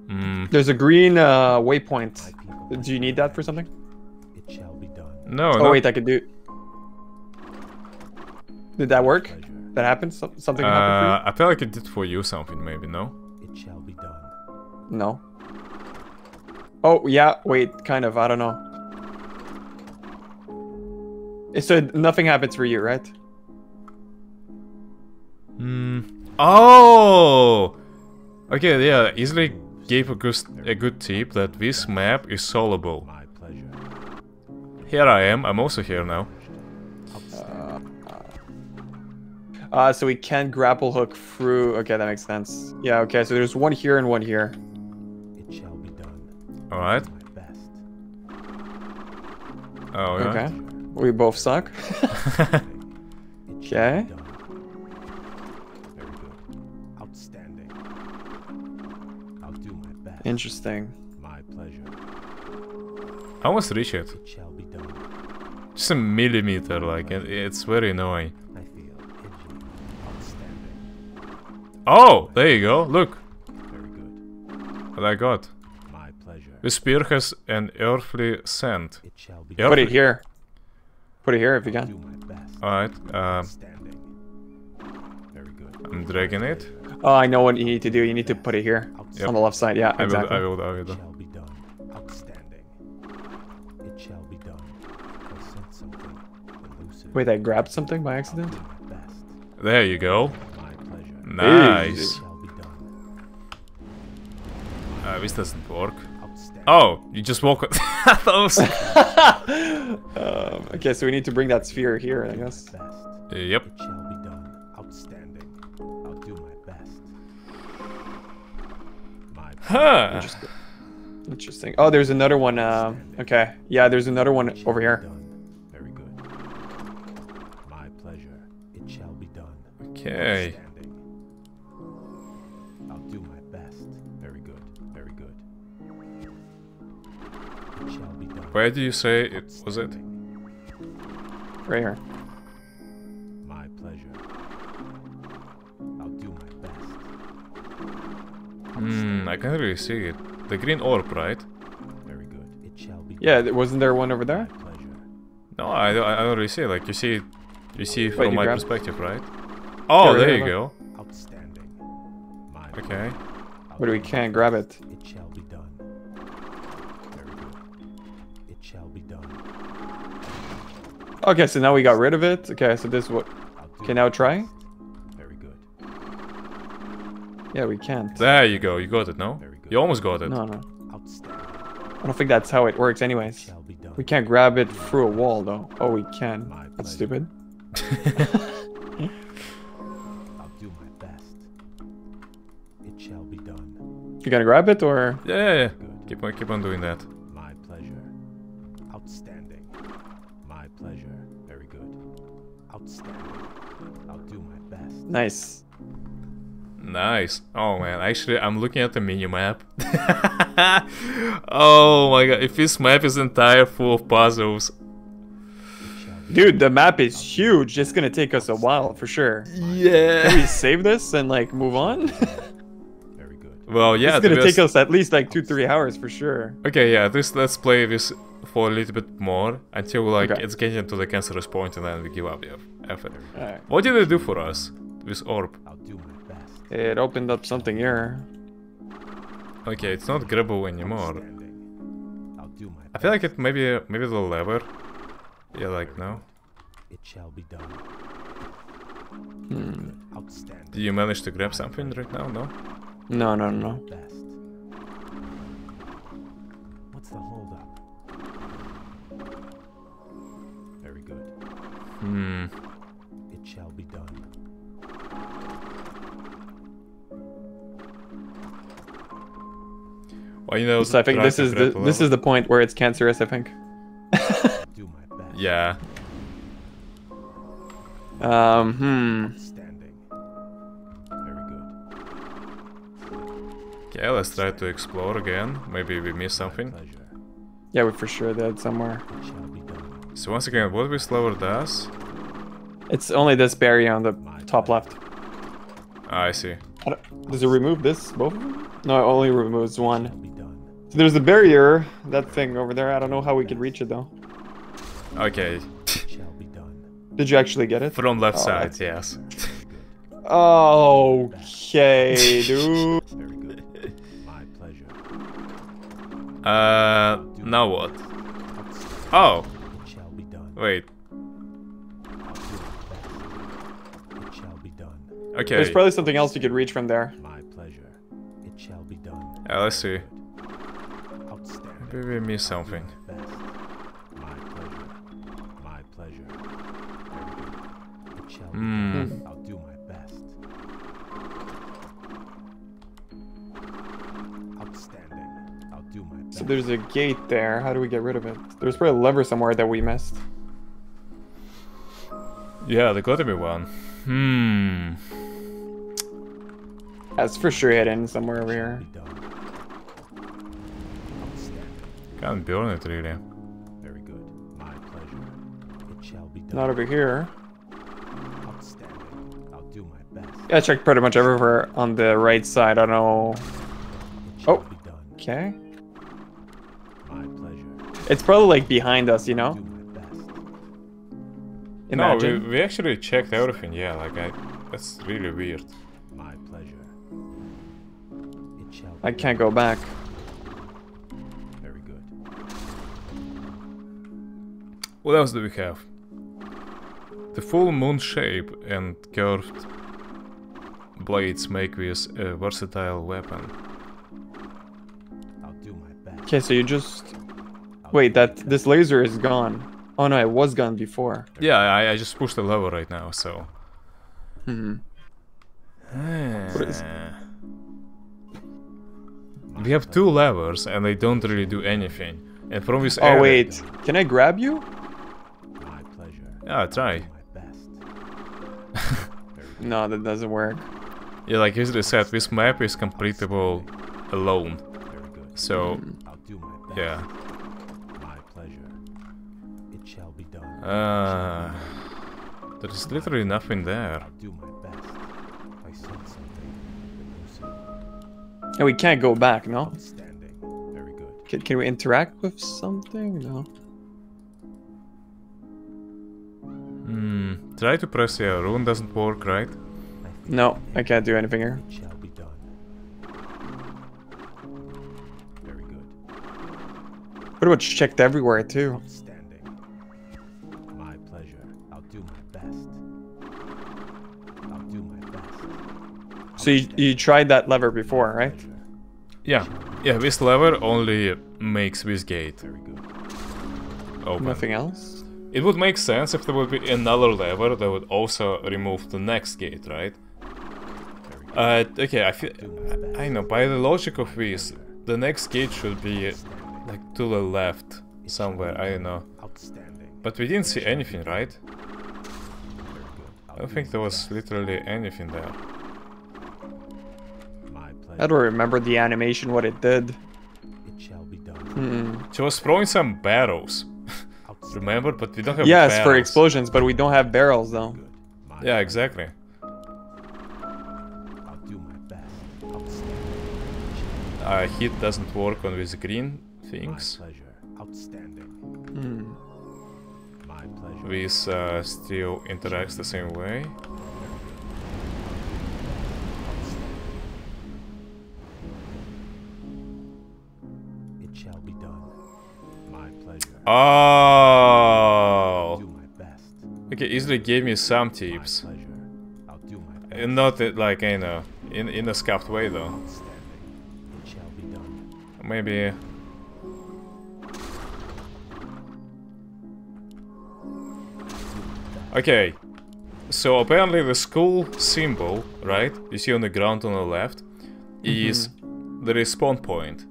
Mm, There's a green uh, waypoint. Do you need that for something? It shall be done. no. Oh, no. wait, I could do... Did that work? Pleasure. That happened? Some- Something happened Uh, I feel like it did for you something. Maybe no. It shall be done. No. Oh, yeah, wait, kind of, I don't know. So nothing happens for you, right? Hmm. Oh. Okay. Yeah. Easily gave a good a good tip that this map is solvable. My pleasure. here I am. I'm also here now. Uh, so we can grapple hook through. Okay, that makes sense. Yeah. Okay, so there's one here and one here. It shall be done. All right. My best. Oh, yeah. Okay. We both suck. It shall Okay. Very good. Outstanding. I'll do my best. Interesting. My pleasure. I almost reach it. It shall be done. Just a millimeter, like, it, it's very annoying. Oh, there you go. Look Very good. what I got. My pleasure. The spear has an earthly scent. It shall be Yep. Put it here. Put it here if you can. do my best. Alright, um, Outstanding. Very good. I'm dragging it. Oh, I know what you need to do. You need to put it here Yep. on the left side. Yeah, I will, exactly. I will, I It will. shall be done. Outstanding. It shall be done. I sent something elusive. Wait, I grabbed something by accident. do my best. There you go. My pleasure. Hey. Nice. It shall. Uh, this doesn't work. Oh, you just walk. I thought it was- Um, okay, so we need to bring that sphere here, I guess. Yep. It shall be done. Outstanding. I'll do my best. My Huh. Interesting. Interesting. Oh, there's another one. Uh, okay. Yeah, there's another one over here. done. Very good. My pleasure. It shall be done. Okay. Where do you say it was it? Right here. My pleasure. I'll do my best. Hmm, I can't really see it. The green orb, right? Very good. It shall be Yeah, wasn't there one over there? Pleasure. No, I don't, I don't really see it. Like you see, it- you see it Wait, from you my grabbed- perspective, right? Oh, right there you go. Outstanding. My Okay. I'll But we can't grab it. It Okay, so now we got rid of it. Okay, so this what? I'll Okay, now try. Very good. Yeah, we can't. There you go. You got it, no? You almost got it. No, no. I don't think that's how it works, It anyways. shall be done. We can't grab it through a wall, though. Oh, we can. That's stupid. I'll do my best. It shall be done. You gonna grab it or? Yeah, yeah, yeah. Keep on, keep on doing that. Outstanding. I'll do my best. Nice. Nice. Oh man, actually, I'm looking at the mini map. oh my god, if this map is entire full of puzzles. It shall be Dude, the map is huge. It's gonna take us a while for sure. Yeah. Can we save this and like move on? very good. Well, yeah. it's gonna take us at least like two, three hours for sure. Okay, yeah. This let's play this for a little bit more until like Okay. it's getting to the cancerous point, and then we give up. Yeah, effort. Alright. What did it do for us? This orb. I'll do my best. It opened up something here. Okay, it's not grabbable anymore. I'll do my I feel like it maybe maybe the lever. Yeah, like no. It shall be done. Hmm. Outstanding. Did you manage to grab something right now? No. No, no, no. Hmm. It shall be done. Well, you know. So I think this is the this is the point where it's cancerous. I think. Do my best. Yeah. Um. Hmm. Outstanding. Very good. Okay, let's try to explore again. Maybe we missed something. Yeah, we for sure did somewhere. So once again, what this lever does? It's only this barrier on the top left. Ah, I see. I Does it remove this? Both? No, it only removes one. So there's the barrier, that thing over there. I don't know how we can reach it though. Okay. Shall be done. Did you actually get it? From left Oh, side, that's- yes. Very. Okay, dude. Very good. My pleasure. Uh, now what? Oh, Wait. It shall be done. Okay. There's probably something else you could reach from there. My pleasure. It shall be done. Yeah, let's see. Maybe we missed something. My pleasure. My pleasure. It shall mm. done. I'll do my best. Outstanding. I'll do my best. So there's a gate there. How do we get rid of it? There's probably a lever somewhere that we missed. Yeah, there gotta be one. Hmm. That's for sure hidden somewhere over here. Be done. Outstanding. Can't burn it really. Very good. My pleasure. It shall be done. Not over here. Outstanding. I'll do my best. Yeah, I checked pretty much everywhere on the right side. I don't know. Oh. Okay. My pleasure. It's probably like behind us, you know? Do my best. Imagine. No, we, we actually checked everything, yeah, like I... That's really weird. My pleasure. It shall I can't go back. Very good. What else do we have? The full moon shape and curved blades make this a versatile weapon. I'll do my best. Okay, so you just... Wait, that this laser is gone. Oh no, it was gone before. Yeah, I, I just pushed the lever right now, so... Hmm. is- We have two levers and they don't really do anything. And from this Oh area- wait, can I grab you? My pleasure. Yeah, try. My best. No, that doesn't work. Yeah, like usually said, this map is completable alone. So, I'll do my best. yeah. I said something. then you said And we can't go back, no? Very good. Can, can we interact with something? No. Hmm. Try to press yeah, rune doesn't work, right? No, I can't do anything here. Shall be done. Very good. Pretty much checked everywhere too. So you, you tried that lever before, right? Yeah. Yeah, this lever only makes this gate open. Nothing else? It would make sense if there would be another lever that would also remove the next gate, right? Uh, okay, I feel... I know, by the logic of this, the next gate should be like to the left somewhere, I don't know. But we didn't see anything, right? I don't think there was literally anything there. My pleasure. I don't remember the animation, what it did. It shall be done. Hmm. She was throwing some barrels, remember? But we don't have Yes, for explosions, but we don't have barrels though. Good. Yeah, exactly. I'll do my best. Outstanding. Uh, heat doesn't work on these green My things. pleasure. Outstanding. Hmm. My pleasure. This uh, still interacts the same way. Oh! do my best. Okay, easily gave me some tips. pleasure. I'll do my best. And not it, like, you know, in, in a scuffed way though. It shall be done. Maybe... Okay. So apparently the school symbol, right? You see on the ground on the left, is mm-hmm. the respawn point.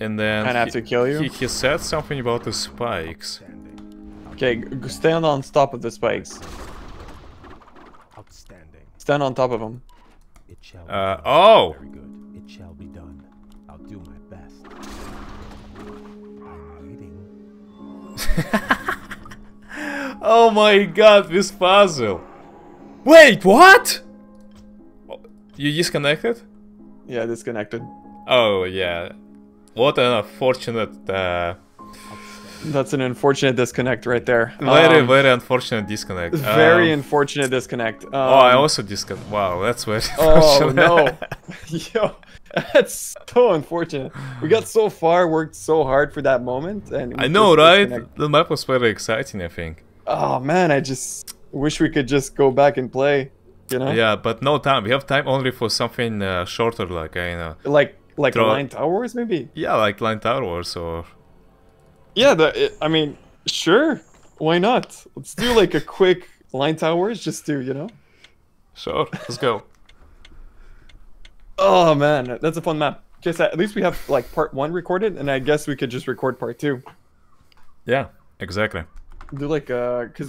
And then And I have he, to kill you? He, he said something about the spikes. Okay, g- g- stand on top of the spikes. Outstanding. Stand on top of them. It shall be Uh, done. oh! Very good. It shall be done. I'll do my best. I'm waiting. Oh my god, this puzzle! Wait, what? Oh, You disconnected? Yeah, disconnected. Oh yeah. What an unfortunate, uh, That's an unfortunate disconnect right there. very Um, very unfortunate disconnect. very Um, unfortunate disconnect. Um, oh, I also disconnect. Wow, that's very. Oh no, yo, that's so unfortunate. We got so far, worked so hard for that moment, and I know, right? The map was very exciting. I think. Oh man, I just wish we could just go back and play. You know, Yeah, but no time. We have time only for something uh, shorter, like I know. like like Line Towers maybe. Yeah, like Line Tower Wars or. Yeah, the I mean, sure, why not? Let's do like a quick line towers just do, you know. Sure, let's go. Oh man, that's a fun map. Just at least we have like part one recorded, and I guess we could just record part two. Yeah, exactly. Do like uh, because